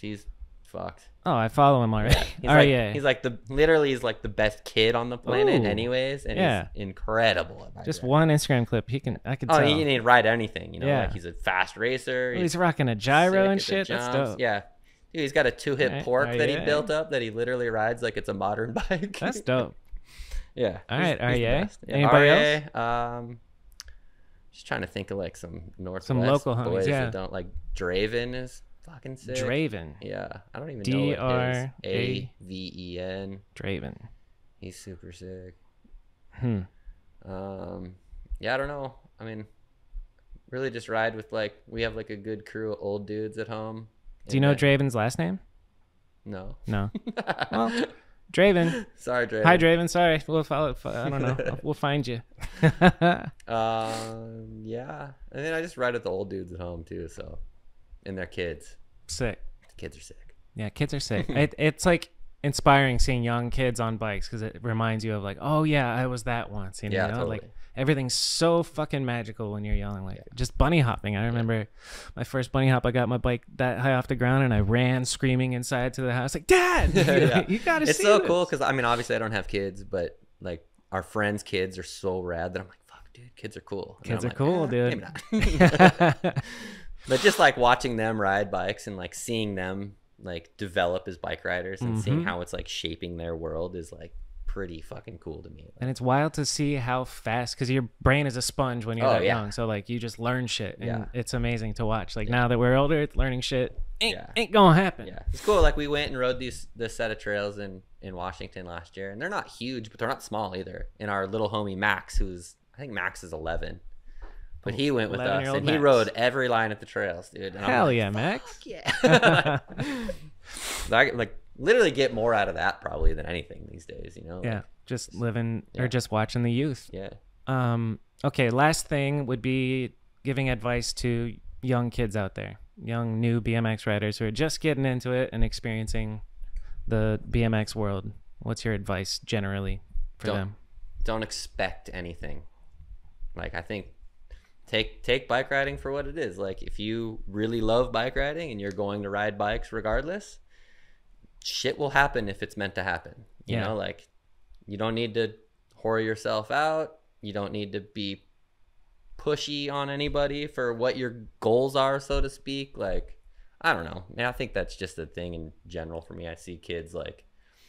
he's fucked. Oh, I follow him already. [laughs] He's right, like, yeah. he's like the literally he's like the best kid on the planet, Ooh. anyways, and Yeah. he's incredible. Just one Instagram clip. He can. I can Oh, tell. he didn't ride anything, you know. Yeah. Like he's a fast racer. Oh, he's rocking a gyro and shit. That's dope. Yeah, dude, he's got a two hit Alright, pork alright, that he built up that he literally rides like it's a modern [laughs] bike. That's dope. yeah. All right, he's, right, he's? Yeah, Anybody REA, Um, just trying to think of like some Northwest local homies, boys yeah. that don't like Draven is fucking sick. Draven. Yeah, I don't even know what his D-R-A- A V E N. Draven. He's super sick. Hmm. Um, yeah, I don't know. I mean, really just ride with like we have like a good crew of old dudes at home. Do you know that- Draven's last name? No. No. [laughs] Well, Draven. [laughs] Sorry, Draven. Hi, Draven. Sorry. We'll follow. I don't know. [laughs] We'll find you. [laughs] Um, yeah, and then I just ride with the old dudes at home too. So, and their kids. sick. The kids are sick. Yeah, kids are sick. it, it's like inspiring seeing young kids on bikes because it reminds you of like, oh yeah, I was that once. You know, Yeah, totally. like everything's so fucking magical when you're young. Like just bunny hopping. I remember my first bunny hop. I got my bike that high off the ground and I ran screaming inside to the house like, Dad, [laughs] Yeah. you gotta It's see so this." cool because I mean, obviously, I don't have kids, but like our friends' kids are so rad that I'm like, fuck, dude, kids are cool. And Kids are like, cool, "Eh, dude." maybe not." [laughs] [laughs] but just like watching them ride bikes and like seeing them like develop as bike riders and seeing Mhm. how it's like shaping their world is like pretty fucking cool to me. And it's wild to see how fast, because your brain is a sponge when you're Oh, that yeah. young. So like you just learn shit, and Yeah. it's amazing to watch. Like now that we're older, it's learning shit ain't, Yeah. ain't gonna happen. Yeah, it's cool. Like we went and rode these this set of trails in in Washington last year, and they're not huge, but they're not small either. And our little homie Max, who's I think Max is 11, but he went with us 11-year-old and he rode every line of the trails, dude. And Hell like, yeah, Max. yeah. [laughs] I like literally get more out of that probably than anything these days. You know? yeah, Like, just living Yeah. or just watching the youth. yeah. Um, okay, last thing would be giving advice to young kids out there, young new BMX riders who are just getting into it and experiencing the BMX world. What's your advice generally for Don't- them? Don't expect anything. Like I think take take bike riding for what it is. Like if you really love bike riding and you're going to ride bikes regardless, shit will happen if it's meant to happen. You Yeah. know, like you don't need to whore yourself out. You don't need to be pushy on anybody for what your goals are, so to speak. Like, I don't know. Man, I think that's just a thing in general for me. I see kids like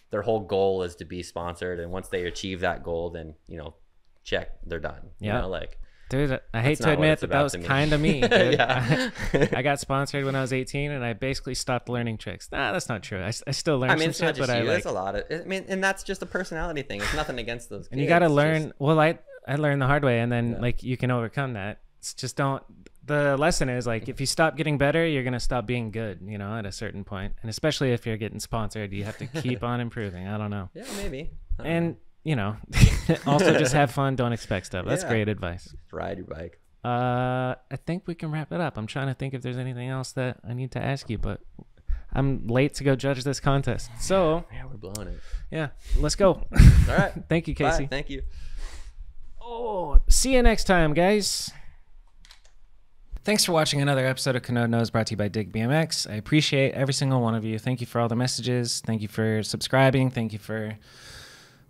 their whole goal is to be sponsored, and once they achieve that goal, then you know, check, they're done. Yeah. You know, like Dude, I hate to admit that that was to kind of me. [laughs] Yeah. [laughs] I got sponsored when I was 18, and I basically stopped learning tricks. Nah, that's not true. I, I still learn I mean, it's not shit, just but I you. like. There's a lot of. I mean, and that's just a personality thing. It's nothing against those. Kids. and you got to learn. just- Well, I I learned the hard way, and then Yeah. like you can overcome that. It's just don't. The lesson is like if you stop getting better, you're gonna stop being good. You know, at a certain point, and especially if you're getting sponsored, you have to keep [laughs] on improving. I don't know. yeah, maybe. I And you know, [laughs] also just have fun. Don't expect stuff. That's Yeah. great advice. ride your bike. Uh, I think we can wrap it up. I'm trying to think if there's anything else that I need to ask you, but I'm late to go judge this contest. So Yeah, we're blowing it. yeah, let's go. All right. [laughs] Thank you, Bye. KC. Thank you. Oh, see you next time, guys. Thanks for watching another episode of Kanode Knows brought to you by Dig BMX. I appreciate every single one of you. Thank you for all the messages. Thank you for subscribing. Thank you for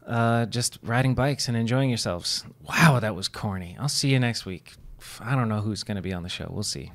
uh, just riding bikes and enjoying yourselves. Wow, that was corny. I'll see you next week. I don't know who's going to be on the show. We'll see.